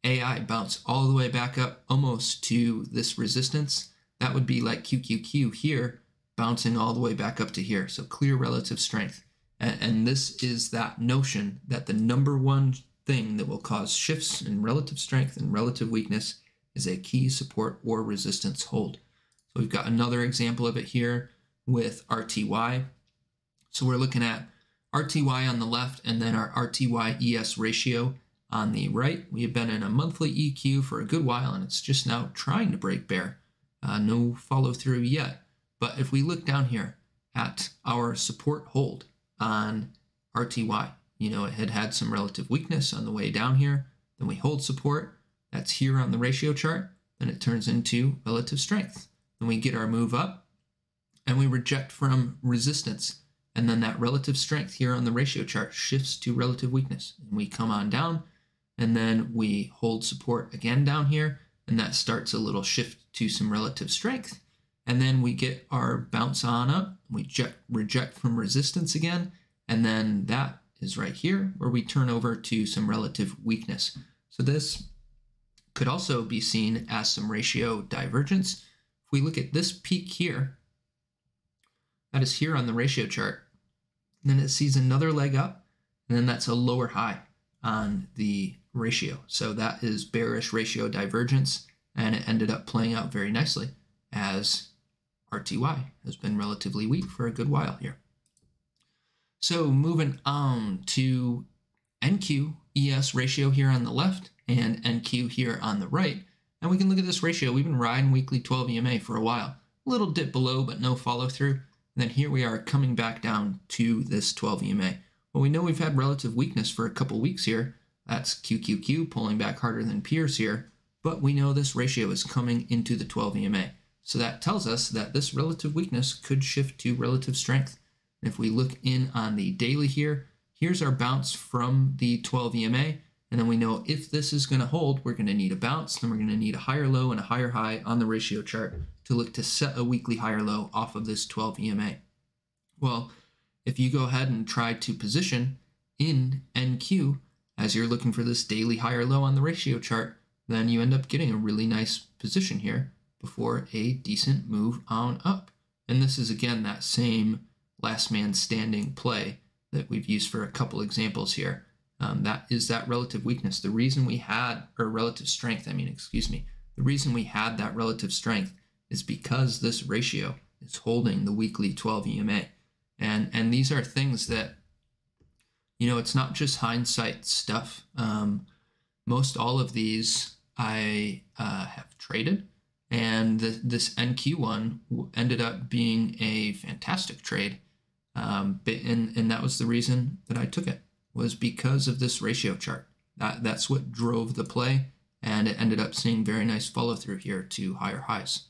AI bounce all the way back up almost to this resistance. That would be like QQQ here, bouncing all the way back up to here. So clear relative strength. And, and this is that notion that the number one thing that will cause shifts in relative strength and relative weakness is a key support or resistance hold. So we've got another example of it here with RTY. So we're looking at RTY on the left and then our RTY ES ratio on the right. We have been in a monthly EQ for a good while and it's just now trying to break bear. Uh, no follow through yet. But if we look down here at our support hold on RTY, you know, it had had some relative weakness on the way down here. Then we hold support. That's here on the ratio chart. Then it turns into relative strength. Then we get our move up and we reject from resistance. And then that relative strength here on the ratio chart shifts to relative weakness. And we come on down and then we hold support again down here. And that starts a little shift to some relative strength. And then we get our bounce on up. We reject from resistance again. And then that is right here where we turn over to some relative weakness. So this could also be seen as some ratio divergence. If we look at this peak here, that is here on the ratio chart, then it sees another leg up, and then that's a lower high on the ratio. So that is bearish ratio divergence, and it ended up playing out very nicely as RTY has been relatively weak for a good while here. So moving on to NQ ES ratio here on the left and NQ here on the right. And we can look at this ratio. We've been riding weekly 12 EMA for a while. A little dip below, but no follow through. Then here we are coming back down to this 12 EMA. Well, we know we've had relative weakness for a couple weeks here. That's QQQ pulling back harder than peers here. But we know this ratio is coming into the 12 EMA. So that tells us that this relative weakness could shift to relative strength. And if we look in on the daily here, here's our bounce from the 12 EMA. And then we know if this is going to hold, we're going to need a bounce. Then we're going to need a higher low and a higher high on the ratio chart to look to set a weekly higher low off of this 12 EMA. Well, if you go ahead and try to position in NQ as you're looking for this daily higher low on the ratio chart, then you end up getting a really nice position here before a decent move on up. And this is again that same last man standing play that we've used for a couple examples here. Um, that is that relative weakness. The reason we had, or relative strength, I mean, excuse me, the reason we had that relative strength is because this ratio is holding the weekly 12 EMA. And, and these are things that, you know, it's not just hindsight stuff. Um, most all of these I uh, have traded, and the, this NQ one ended up being a fantastic trade. Um, and, and that was the reason that I took it was because of this ratio chart. That, that's what drove the play, and it ended up seeing very nice follow through here to higher highs.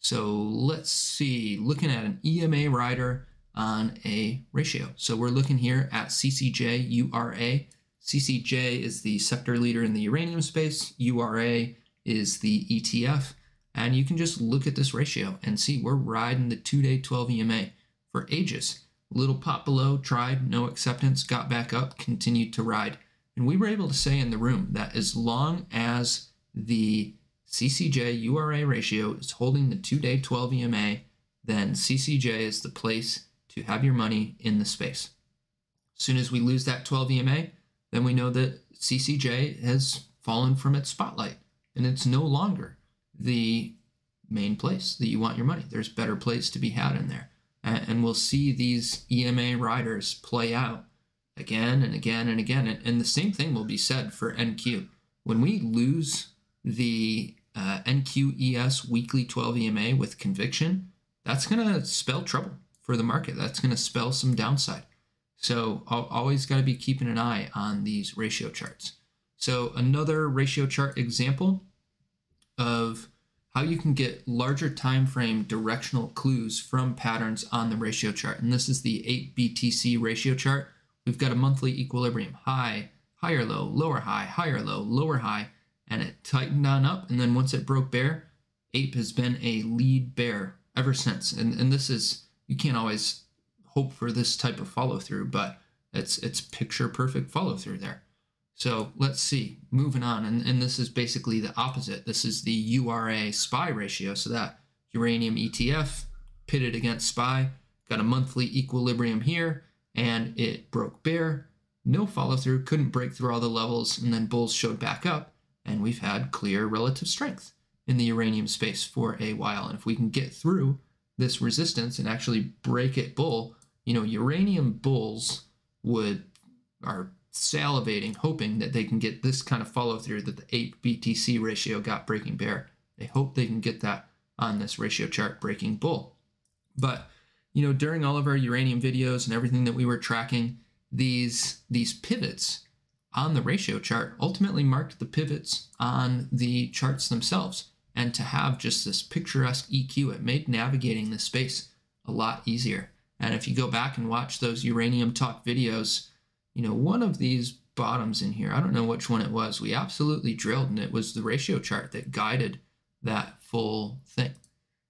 So let's see, looking at an EMA rider on a ratio. So we're looking here at CCJ URA. CCJ is the sector leader in the uranium space, URA is the ETF, and you can just look at this ratio and see we're riding the two day 12 EMA for ages. Little pop below, tried, no acceptance, got back up, continued to ride. And we were able to say in the room that as long as the CCJ URA ratio is holding the two day 12 EMA, then CCJ is the place to have your money in the space. As soon as we lose that 12 EMA, then we know that CCJ has fallen from its spotlight and it's no longer the main place that you want your money. There's better place to be had in there. And we'll see these EMA riders play out again and again and again. And the same thing will be said for NQ. When we lose the uh, NQES weekly 12 EMA with conviction, that's going to spell trouble for the market. That's going to spell some downside. So always got to be keeping an eye on these ratio charts. So another ratio chart example of how you can get larger time frame directional clues from patterns on the ratio chart. And this is the APE BTC ratio chart. We've got a monthly equilibrium, high, higher low, lower high, higher low, lower high, and it tightened on up. And then once it broke bear, APE has been a lead bear ever since. And, and this is you can't always hope for this type of follow through, but it's it's picture perfect follow through there. So let's see, moving on, and, and this is basically the opposite. This is the URA SPY ratio, so that uranium ETF pitted against SPY, got a monthly equilibrium here, and it broke bear, no follow through, couldn't break through all the levels, and then bulls showed back up, and we've had clear relative strength in the uranium space for a while. And if we can get through this resistance and actually break it bull, you know, uranium bulls would are salivating, hoping that they can get this kind of follow through that the APE BTC ratio got breaking bear. They hope they can get that on this ratio chart breaking bull. But, you know, during all of our uranium videos and everything that we were tracking, these these pivots on the ratio chart ultimately marked the pivots on the charts themselves and to have just this picturesque EQ, it made navigating the space a lot easier. And if you go back and watch those uranium talk videos, you know, one of these bottoms in here, I don't know which one it was, we absolutely drilled, and it was the ratio chart that guided that full thing.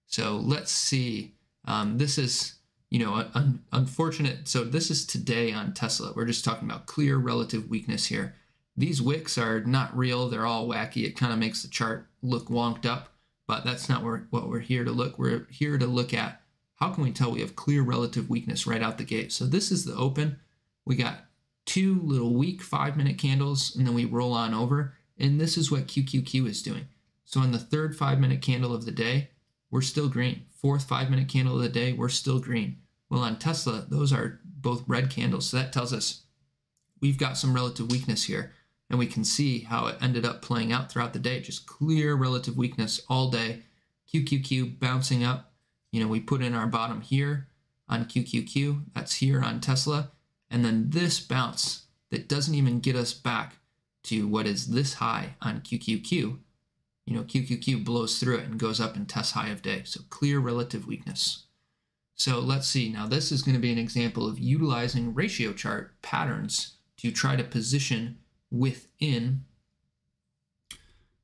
So let's see. Um, this is, you know, un unfortunate. So this is today on Tesla. We're just talking about clear relative weakness here. These wicks are not real. They're all wacky. It kind of makes the chart look wonked up, but that's not what we're here to look. We're here to look at how can we tell we have clear relative weakness right out the gate. So this is the open. We got two little weak five minute candles and then we roll on over. And this is what QQQ is doing. So on the third five minute candle of the day, we're still green. Fourth five minute candle of the day, we're still green. Well, on Tesla, those are both red candles. So that tells us we've got some relative weakness here and we can see how it ended up playing out throughout the day. Just clear relative weakness all day. QQQ bouncing up. You know, we put in our bottom here on QQQ. That's here on Tesla. And then this bounce that doesn't even get us back to what is this high on QQQ. You know, QQQ blows through it and goes up and tests high of day. So clear relative weakness. So let's see. Now this is going to be an example of utilizing ratio chart patterns to try to position within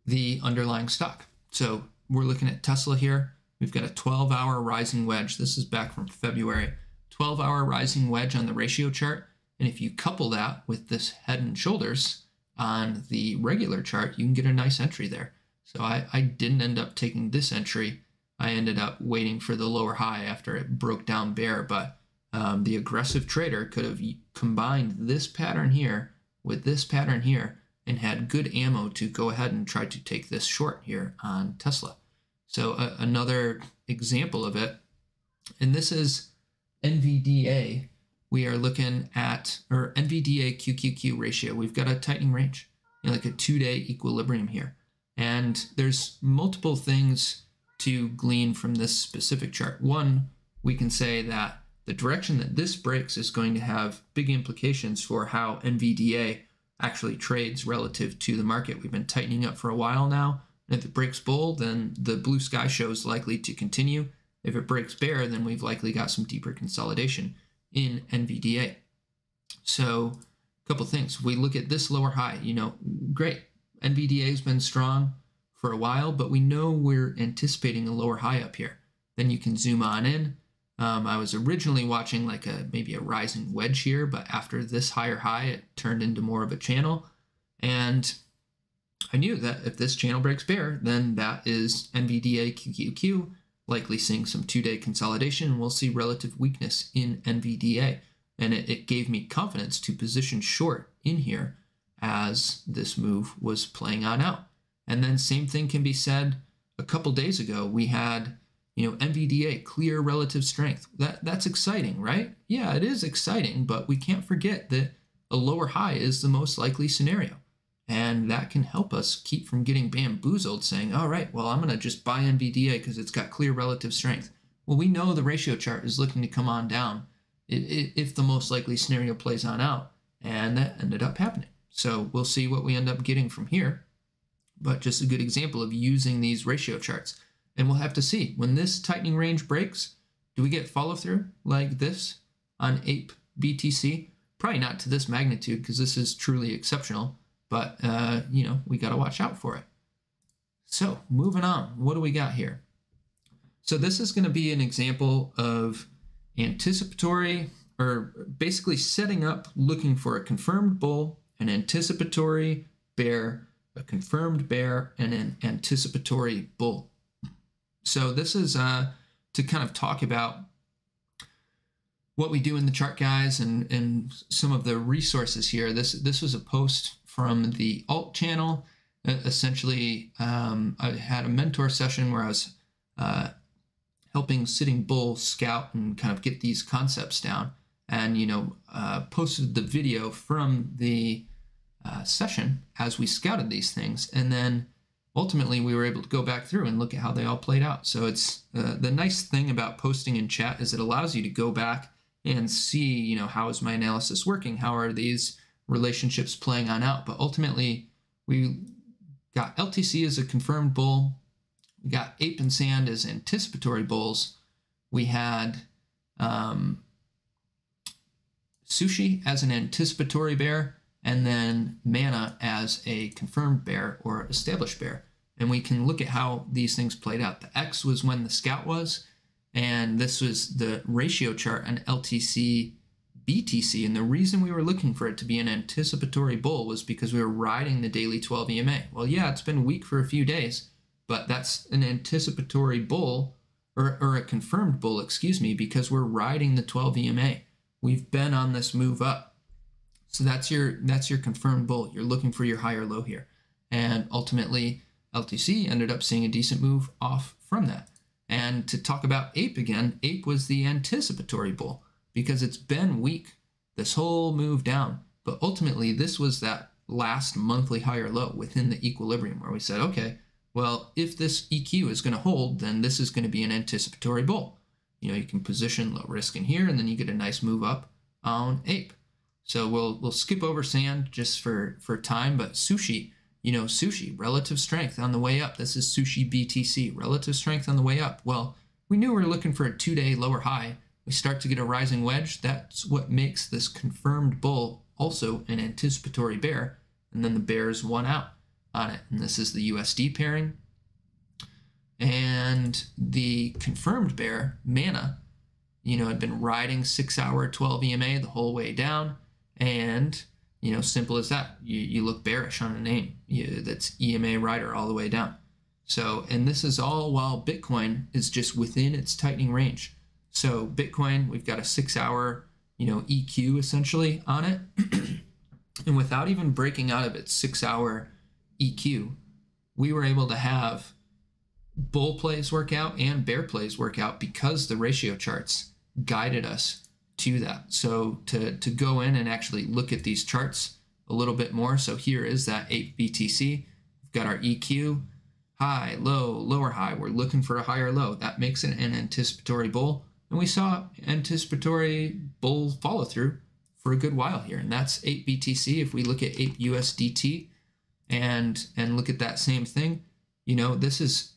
the underlying stock. So we're looking at Tesla here. We've got a 12 hour rising wedge. This is back from February. 12 hour rising wedge on the ratio chart. And if you couple that with this head and shoulders on the regular chart, you can get a nice entry there. So I, I didn't end up taking this entry. I ended up waiting for the lower high after it broke down bear. But um, the aggressive trader could have combined this pattern here with this pattern here and had good ammo to go ahead and try to take this short here on Tesla. So uh, another example of it, and this is NVDA, we are looking at or NVDA QQQ ratio. We've got a tightening range, you know, like a two-day equilibrium here. And there's multiple things to glean from this specific chart. One, we can say that the direction that this breaks is going to have big implications for how NVDA actually trades relative to the market. We've been tightening up for a while now. And if it breaks bull, then the blue sky show is likely to continue. If it breaks bear, then we've likely got some deeper consolidation in NVDA. So, a couple things. We look at this lower high, you know, great. NVDA has been strong for a while, but we know we're anticipating a lower high up here. Then you can zoom on in. Um, I was originally watching like a maybe a rising wedge here, but after this higher high, it turned into more of a channel. And I knew that if this channel breaks bear, then that is NVDA QQQ likely seeing some two-day consolidation. We'll see relative weakness in NVDA. And it, it gave me confidence to position short in here as this move was playing on out. And then same thing can be said a couple days ago. We had you know, NVDA, clear relative strength. That that's exciting, right? Yeah, it is exciting, but we can't forget that a lower high is the most likely scenario. And that can help us keep from getting bamboozled saying, all right, well, I'm going to just buy NVDA because it's got clear relative strength. Well, we know the ratio chart is looking to come on down if the most likely scenario plays on out. And that ended up happening. So we'll see what we end up getting from here. But just a good example of using these ratio charts. And we'll have to see when this tightening range breaks, do we get follow through like this on APE BTC? Probably not to this magnitude because this is truly exceptional, but uh, you know, we got to watch out for it. So moving on, what do we got here? So this is going to be an example of anticipatory or basically setting up looking for a confirmed bull, an anticipatory bear, a confirmed bear, and an anticipatory bull. So this is uh, to kind of talk about what we do in the chart guys and, and some of the resources here. This this was a post from the alt channel. Essentially, um, I had a mentor session where I was uh, helping Sitting Bull scout and kind of get these concepts down, and you know uh, posted the video from the uh, session as we scouted these things, and then ultimately we were able to go back through and look at how they all played out. So it's uh, the nice thing about posting in chat is it allows you to go back and see, you know, how is my analysis working? How are these relationships playing on out? But ultimately, we got LTC as a confirmed bull. We got Ape and Sand as anticipatory bulls. We had um, Sushi as an anticipatory bear and then mana as a confirmed bear or established bear. And we can look at how these things played out. The X was when the scout was, and this was the ratio chart on LTC BTC. And the reason we were looking for it to be an anticipatory bull was because we were riding the daily 12 EMA. Well, yeah, it's been weak for a few days, but that's an anticipatory bull or, or a confirmed bull, excuse me, because we're riding the 12 EMA. We've been on this move up. So that's your that's your confirmed bull. You're looking for your higher low here. And ultimately, LTC ended up seeing a decent move off from that. And to talk about Ape again, Ape was the anticipatory bull because it's been weak this whole move down. But ultimately, this was that last monthly higher low within the equilibrium where we said, okay, well, if this EQ is going to hold, then this is going to be an anticipatory bull. You know, you can position low risk in here, and then you get a nice move up on Ape. So we'll we'll skip over sand just for for time, but sushi, you know, sushi relative strength on the way up. This is sushi BTC relative strength on the way up. Well, we knew we were looking for a two-day lower high. We start to get a rising wedge. That's what makes this confirmed bull also an anticipatory bear, and then the bears won out on it. And this is the USD pairing. And the confirmed bear, Mana, you know, had been riding six hour 12 EMA the whole way down and you know, simple as that. You, you look bearish on a name you, that's EMA rider all the way down. So, and this is all while Bitcoin is just within its tightening range. So Bitcoin, we've got a six hour, you know, EQ essentially on it. and without even breaking out of its six hour EQ, we were able to have bull plays work out and bear plays work out because the ratio charts guided us to that. So to, to go in and actually look at these charts a little bit more. So here is that APE BTC. We've got our EQ, high, low, lower high. We're looking for a higher low. That makes it an anticipatory bull. And we saw anticipatory bull follow through for a good while here. And that's APE BTC. If we look at APE USDT and and look at that same thing, you know, this is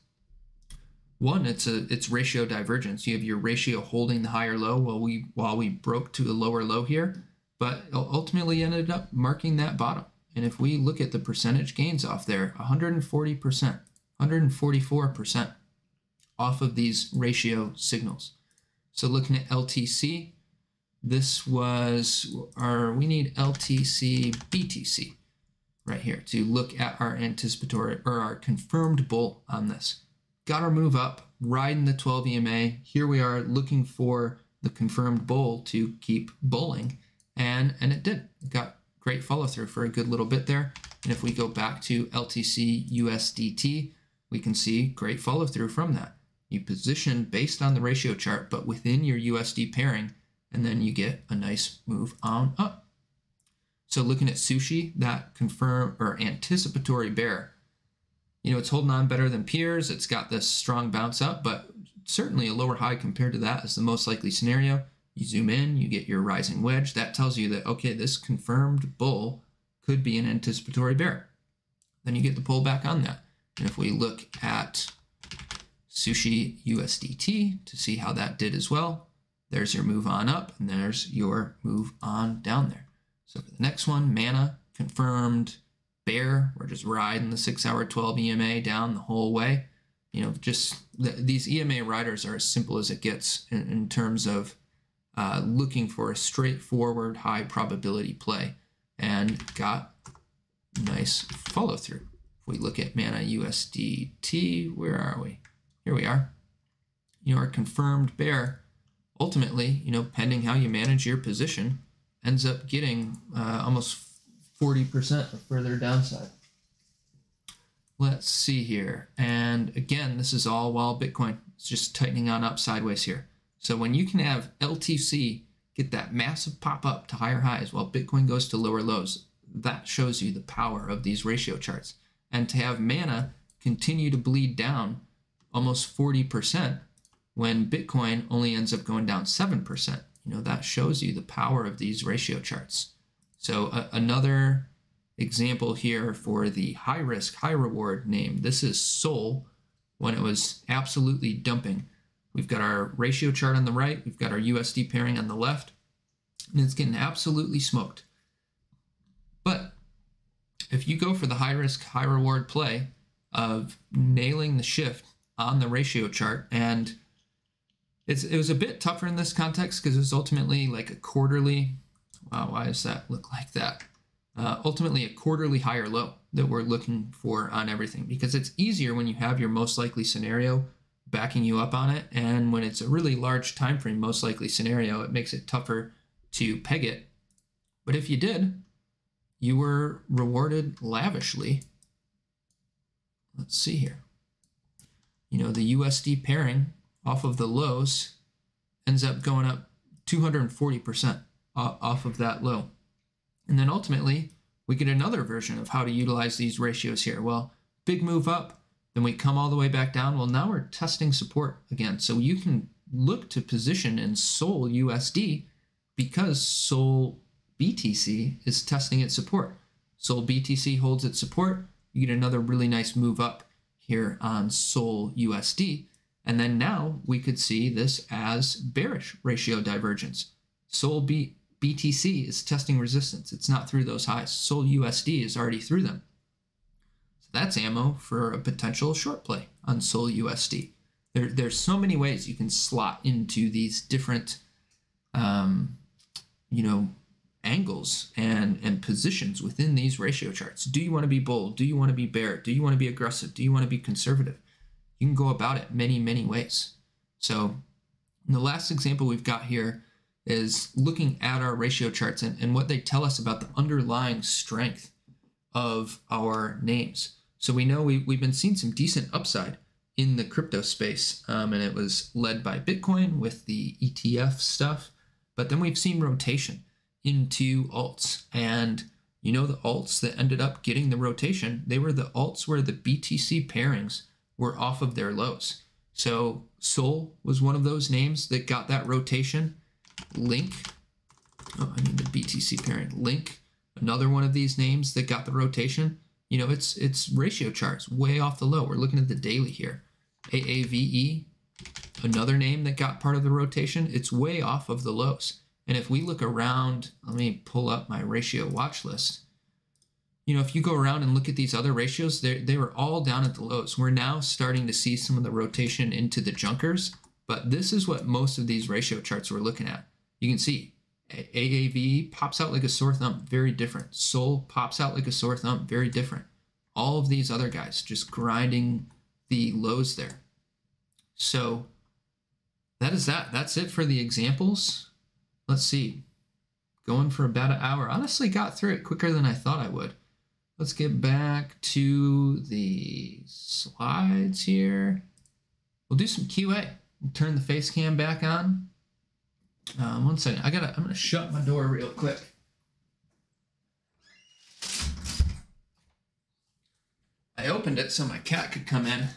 one, it's a it's ratio divergence. You have your ratio holding the higher low while we while we broke to a lower low here, but ultimately ended up marking that bottom. And if we look at the percentage gains off there, 140%, 144% off of these ratio signals. So looking at LTC, this was our, we need LTC BTC right here to look at our anticipatory or our confirmed bull on this. Got our move up, riding the 12 EMA. Here we are looking for the confirmed bull to keep bulling and, and it did. Got great follow through for a good little bit there. And if we go back to LTC USDT, we can see great follow through from that. You position based on the ratio chart, but within your USD pairing, and then you get a nice move on up. So looking at sushi, that confirm or anticipatory bear, you know, it's holding on better than peers. It's got this strong bounce up, but certainly a lower high compared to that is the most likely scenario. You zoom in, you get your rising wedge. That tells you that, okay, this confirmed bull could be an anticipatory bear. Then you get the pullback on that. And if we look at sushi USDT to see how that did as well, there's your move on up and there's your move on down there. So for the next one, Mana confirmed bear. We're just riding the six hour 12 EMA down the whole way. You know, just the, these EMA riders are as simple as it gets in, in terms of uh, looking for a straightforward high probability play and got nice follow through. If we look at Mana USDT, where are we? Here we are. Your confirmed bear ultimately, you know, pending how you manage your position, ends up getting uh, almost 40% of further downside. Let's see here. And again, this is all while Bitcoin is just tightening on up sideways here. So when you can have LTC get that massive pop up to higher highs while Bitcoin goes to lower lows, that shows you the power of these ratio charts. And to have mana continue to bleed down almost 40% when Bitcoin only ends up going down 7%. You know, that shows you the power of these ratio charts. So uh, another example here for the high risk, high reward name. This is Sol when it was absolutely dumping. We've got our ratio chart on the right. We've got our USD pairing on the left. And it's getting absolutely smoked. But if you go for the high risk, high reward play of nailing the shift on the ratio chart and it's it was a bit tougher in this context because it was ultimately like a quarterly. Wow, why does that look like that? Uh, ultimately, a quarterly higher low that we're looking for on everything because it's easier when you have your most likely scenario backing you up on it, and when it's a really large time frame most likely scenario, it makes it tougher to peg it. But if you did, you were rewarded lavishly. Let's see here. You know, the USD pairing off of the lows ends up going up 240% off of that low. And then ultimately, we get another version of how to utilize these ratios here. Well, big move up, then we come all the way back down. Well, now we're testing support again. So you can look to position in Sol USD because Sol BTC is testing its support. Sol BTC holds its support. You get another really nice move up here on Sol USD. And then now we could see this as bearish ratio divergence. Sol B, BTC is testing resistance. It's not through those highs. Sol USD is already through them. So that's ammo for a potential short play on Sol USD. There, there's so many ways you can slot into these different, um, you know, angles and and positions within these ratio charts. Do you want to be bull? Do you want to be bear? Do you want to be aggressive? Do you want to be conservative? you can go about it many, many ways. So the last example we've got here is looking at our ratio charts and, and what they tell us about the underlying strength of our names. So we know we, we've been seeing some decent upside in the crypto space, um, and it was led by Bitcoin with the ETF stuff. But then we've seen rotation into alts. And you know, the alts that ended up getting the rotation, they were the alts where the BTC pairings were off of their lows. So Sol was one of those names that got that rotation. Link, oh, I mean the BTC pairing. Link, another one of these names that got the rotation. You know, it's it's ratio charts way off the low. We're looking at the daily here. AAVE, another name that got part of the rotation. It's way off of the lows. And if we look around, let me pull up my ratio watch list. You know, if you go around and look at these other ratios, they they were all down at the lows. We're now starting to see some of the rotation into the junkers, but this is what most of these ratio charts we're looking at. You can see AAVE pops out like a sore thumb, very different. Sol pops out like a sore thumb, very different. All of these other guys just grinding the lows there. So that is that. That's it for the examples. Let's see. Going for about an hour. Honestly, got through it quicker than I thought I would. Let's get back to the slides here. We'll do some QA. We'll turn the face cam back on. Um, one second. I gotta. I'm gonna shut my door real quick. I opened it so my cat could come in.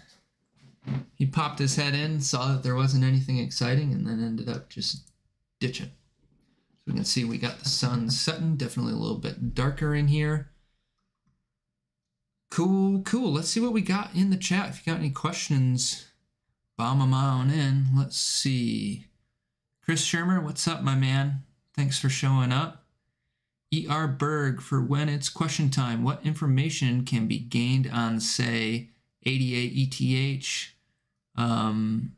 He popped his head in, saw that there wasn't anything exciting, and then ended up just ditching. So we can see we got the sun setting, definitely a little bit darker in here. Cool, cool. Let's see what we got in the chat. If you got any questions, bomb them on in. Let's see. Chris Shermer, what's up, my man? Thanks for showing up. E.R. Berg, for when it's question time, what information can be gained on, say, ADA ETH? Um,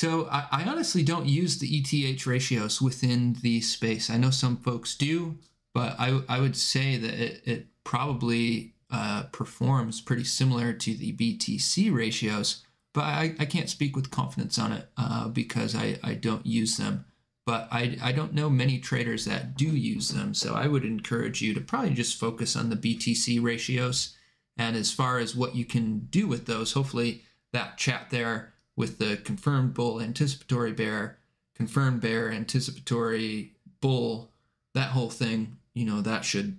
so I, I, honestly don't use the ETH ratios within the space. I know some folks do, but I, I would say that it, it probably uh, performs pretty similar to the BTC ratios but I, I can't speak with confidence on it uh, because I, I don't use them. But I, I don't know many traders that do use them. So I would encourage you to probably just focus on the BTC ratios. And as far as what you can do with those, hopefully that chat there with the confirmed bull, anticipatory bear, confirmed bear, anticipatory bull, that whole thing, you know, that should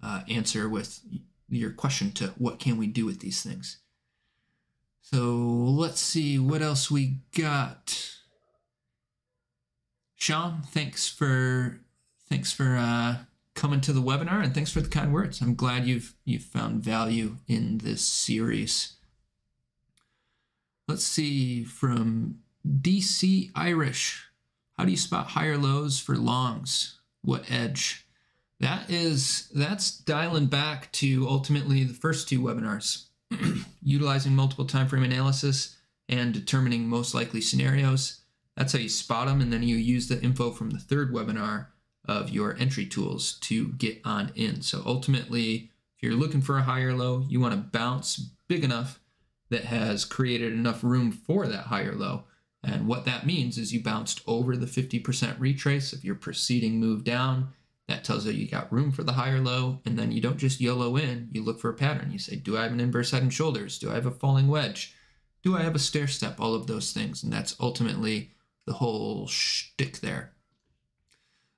uh, answer with your question to what can we do with these things. So let's see what else we got. Sean, thanks for thanks for uh, coming to the webinar and thanks for the kind words. I'm glad you've you've found value in this series. Let's see from DC Irish. How do you spot higher lows for longs? What edge? That is that's dialing back to ultimately the first two webinars. utilizing multiple time frame analysis and determining most likely scenarios. That's how you spot them, and then you use the info from the third webinar of your entry tools to get on in. So ultimately, if you're looking for a higher low, you want to bounce big enough that has created enough room for that higher low. And what that means is you bounced over the 50% retrace of your preceding move down that tells you you got room for the higher low, and then you don't just YOLO in, you look for a pattern. You say, do I have an inverse head and shoulders? Do I have a falling wedge? Do I have a stair step? All of those things. And that's ultimately the whole shtick there.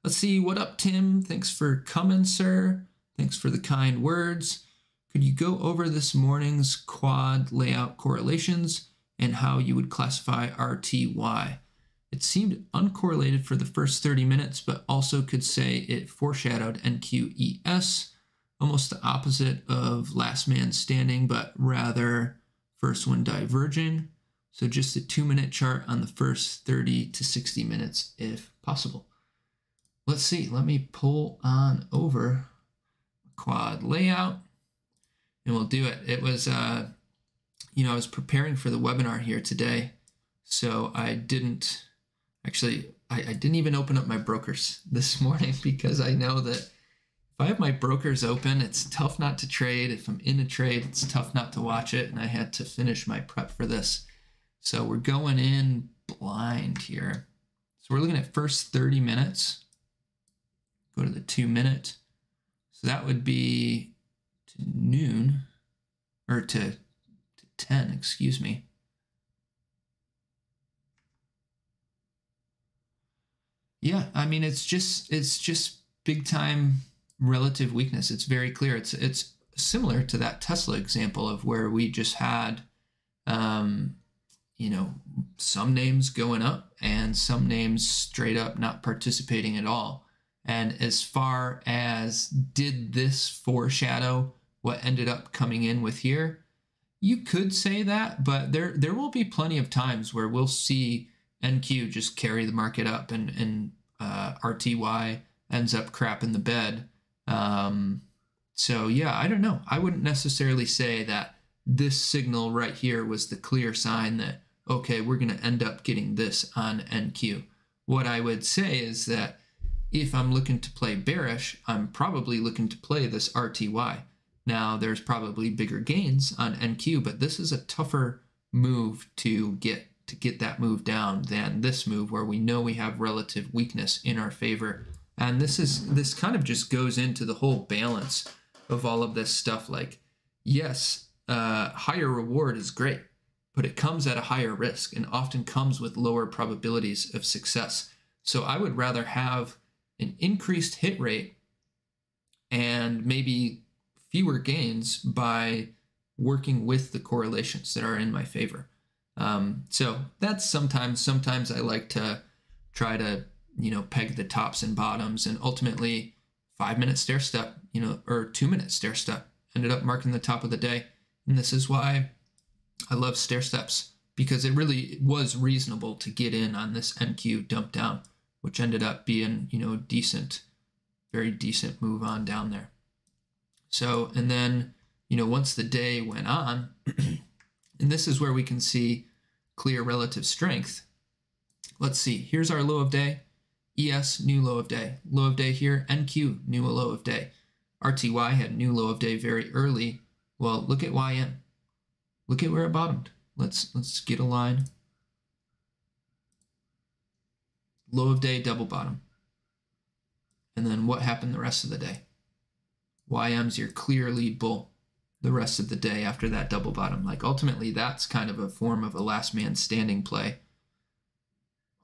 Let's see, what up, Tim? Thanks for coming, sir. Thanks for the kind words. Could you go over this morning's quad layout correlations and how you would classify RTY? It seemed uncorrelated for the first 30 minutes, but also could say it foreshadowed NQES, almost the opposite of last man standing, but rather first one diverging. So just a two minute chart on the first 30 to 60 minutes if possible. Let's see, let me pull on over quad layout and we'll do it. It was, uh, you know, I was preparing for the webinar here today, so I didn't Actually, I, I didn't even open up my brokers this morning because I know that if I have my brokers open, it's tough not to trade. If I'm in a trade, it's tough not to watch it. And I had to finish my prep for this. So we're going in blind here. So we're looking at first 30 minutes. Go to the two minute. So that would be to noon or to, to 10, excuse me. Yeah, I mean it's just it's just big time relative weakness. It's very clear. It's it's similar to that Tesla example of where we just had um you know some names going up and some names straight up not participating at all. And as far as did this foreshadow what ended up coming in with here, you could say that, but there there will be plenty of times where we'll see NQ just carry the market up and and uh, RTY ends up crap in the bed. Um, so yeah, I don't know. I wouldn't necessarily say that this signal right here was the clear sign that okay, we're going to end up getting this on NQ. What I would say is that if I'm looking to play bearish, I'm probably looking to play this RTY. Now, there's probably bigger gains on NQ, but this is a tougher move to get to get that move down than this move where we know we have relative weakness in our favor. And this is this kind of just goes into the whole balance of all of this stuff like yes, uh, higher reward is great, but it comes at a higher risk and often comes with lower probabilities of success. So I would rather have an increased hit rate and maybe fewer gains by working with the correlations that are in my favor. Um, so that's sometimes, sometimes I like to try to, you know, peg the tops and bottoms and ultimately five minute stair step, you know, or two minute stair step ended up marking the top of the day. And this is why I love stair steps because it really was reasonable to get in on this NQ dump down, which ended up being, you know, decent, very decent move on down there. So, and then, you know, once the day went on, and this is where we can see clear relative strength. Let's see, here's our low of day. ES, new low of day. Low of day here, NQ, new low of day. RTY had new low of day very early. Well, look at YM. Look at where it bottomed. Let's let's get a line. Low of day, double bottom. And then what happened the rest of the day? YM's your clear lead bull the rest of the day after that double bottom. Like ultimately, that's kind of a form of a last man standing play.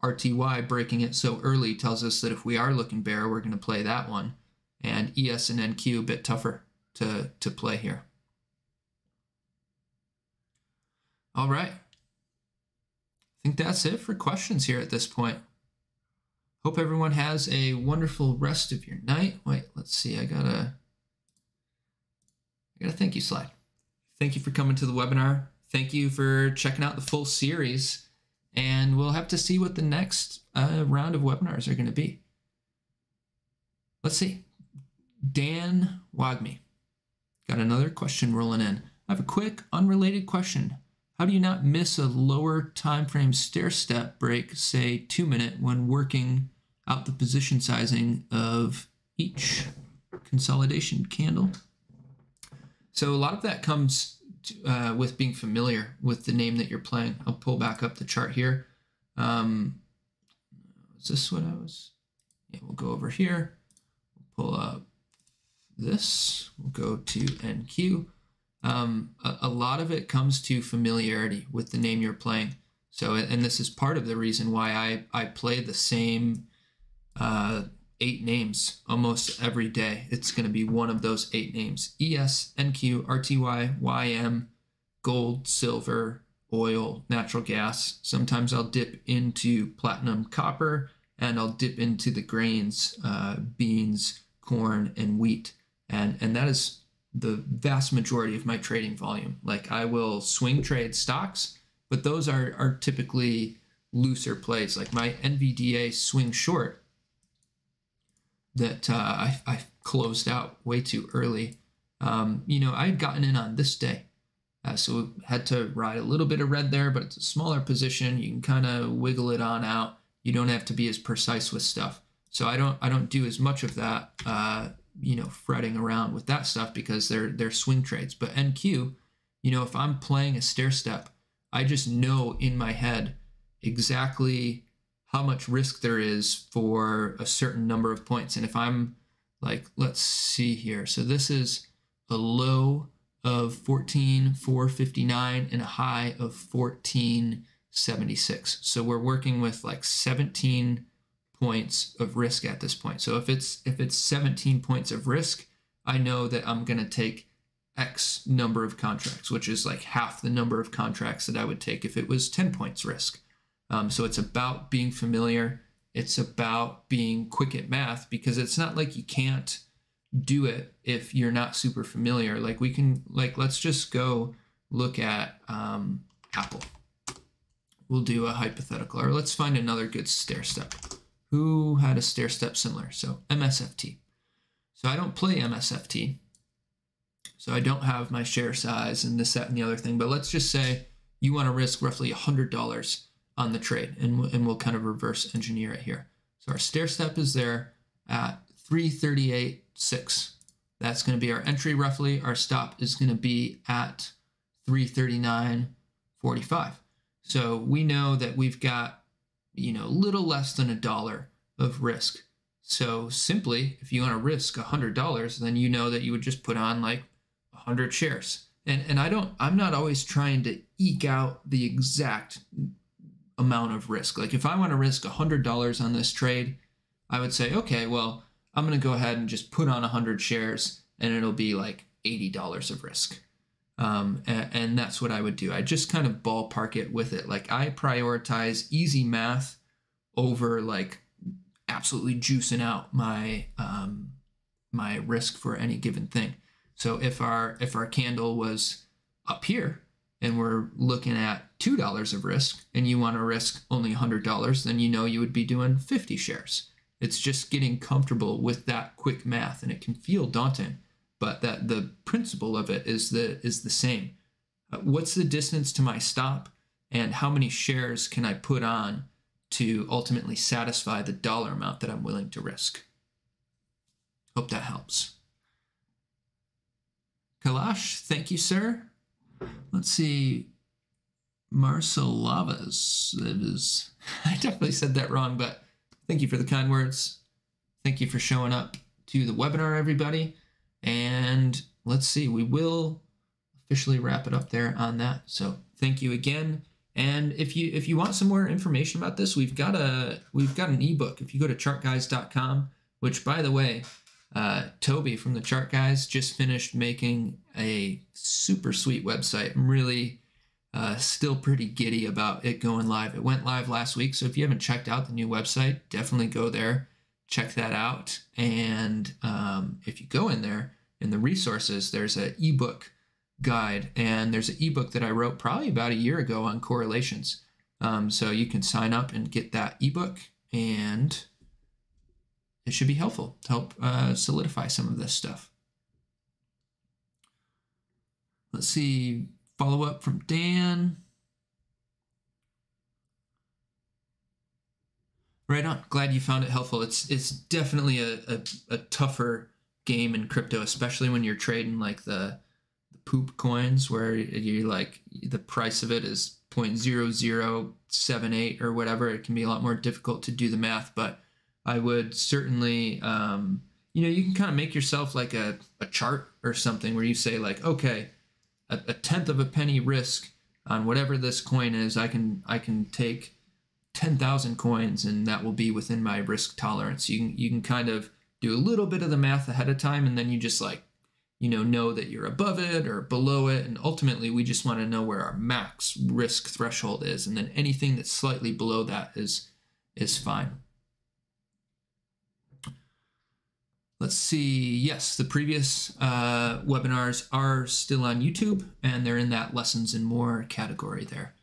RTY breaking it so early tells us that if we are looking bear, we're going to play that one. And ES and NQ a bit tougher to, to play here. All right. I think that's it for questions here at this point. Hope everyone has a wonderful rest of your night. Wait, let's see. I got to I got a thank you slide. Thank you for coming to the webinar. Thank you for checking out the full series. And we'll have to see what the next uh, round of webinars are going to be. Let's see. Dan Wagme got another question rolling in. I have a quick, unrelated question. How do you not miss a lower time frame stair step break, say two minute, when working out the position sizing of each consolidation candle? So a lot of that comes uh, with being familiar with the name that you're playing. I'll pull back up the chart here. Um, is this what I was? Yeah, we'll go over here. We'll pull up this. We'll go to NQ. Um, a, a, lot of it comes to familiarity with the name you're playing. So, and this is part of the reason why I, I play the same uh, eight names almost every day. It's going to be one of those eight names ES, NQ, RTY, YM, gold, silver, oil, natural gas. Sometimes I'll dip into platinum, copper, and I'll dip into the grains, uh, beans, corn, and wheat. And, and that is the vast majority of my trading volume. Like I will swing trade stocks, but those are, are typically looser plays. Like my NVDA swing short that uh, I, I closed out way too early. Um, you know, I had gotten in on this day. Uh, so had to ride a little bit of red there, but it's a smaller position. You can kind of wiggle it on out. You don't have to be as precise with stuff. So I don't I don't do as much of that. Uh, you know, fretting around with that stuff because they're they're swing trades. But NQ, you know, if I'm playing a stair step, I just know in my head exactly how much risk there is for a certain number of points. And if I'm like, let's see here. So this is a low of 14,459 and a high of 1476. So we're working with like 17 points of risk at this point. So if it's if it's 17 points of risk, I know that I'm going to take X number of contracts, which is like half the number of contracts that I would take if it was 10 points risk. Um, so it's about being familiar. It's about being quick at math because it's not like you can't do it if you're not super familiar. Like we can, like, let's just go look at um, Apple. We'll do a hypothetical, or let's find another good stair step. Who had a stair step similar? So MSFT. So I don't play MSFT. So I don't have my share size and this, that, and the other thing. But let's just say you want to risk roughly $100 on the trade, and, and we'll kind of reverse engineer it here. So our stair step is there at 338.6. That's going to be our entry roughly. Our stop is going to be at 339.45. So we know that we've got, you know, little less than a dollar of risk. So simply, if you want to risk $100, then you know that you would just put on like 100 shares. And, and I don't, I'm not always trying to eke out the exact amount of risk. Like if I want to risk $100 on this trade, I would say, okay, well, I'm going to go ahead and just put on 100 shares and it'll be like $80 of risk. Um, and, and, that's what I would do. I just kind of ballpark it with it. Like I prioritize easy math over like absolutely juicing out my um, my risk for any given thing. So if our if our candle was up here and we're looking at two dollars of risk, and you want to risk only hundred dollars, then you know you would be doing 50 shares. It's just getting comfortable with that quick math, and it can feel daunting but that the principle of it is the is the same. Uh, what's the distance to my stop, and how many shares can I put on to ultimately satisfy the dollar amount that I'm willing to risk? Hope that helps. Kalash, thank you, sir. Let's see. Marcelavas. That is, I definitely said that wrong, but thank you for the kind words. Thank you for showing up to the webinar, everybody. And let's see, we will officially wrap it up there on that. So thank you again. And if you if you want some more information about this, we've got a we've got an ebook. If you go to chartguys.com, which by the way, uh, Toby from the Chart Guys just finished making a super sweet website. I'm really uh, still pretty giddy about it going live. It went live last week, so if you haven't checked out the new website, definitely go there check that out. And um, if you go in there in the resources, there's an ebook guide, and there's an ebook that I wrote probably about a year ago on correlations. Um, so you can sign up and get that ebook, and it should be helpful to help uh, solidify some of this stuff. Let's see, follow up from Dan. Right on. Glad you found it helpful. It's it's definitely a, a, a tougher game in crypto, especially when you're trading like the, the poop coins where you like the price of it is 0.0078 or whatever. It can be a lot more difficult to do the math, but I would certainly um, you know, you can kind of make yourself like a, a chart or something where you say like, okay, a, a tenth of a penny risk on whatever this coin is, I can I can take 10,000 coins and that will be within my risk tolerance. You can, you can kind of do a little bit of the math ahead of time and then you just like, you know, know that you're above it or below it. And ultimately we just want to know where our max risk threshold is. And then anything that's slightly below that is, is fine. Let's see. Yes, the previous uh, webinars are still on YouTube and they're in that lessons and more category there.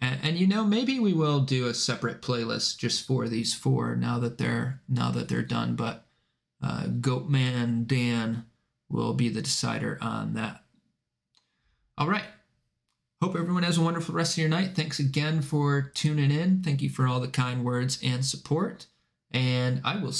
And, and, you know, maybe we will do a separate playlist just for these four now that they're now that they're done. But uh, Goatman Dan will be the decider on that. All right. Hope everyone has a wonderful rest of your night. Thanks again for tuning in. Thank you for all the kind words and support. And I will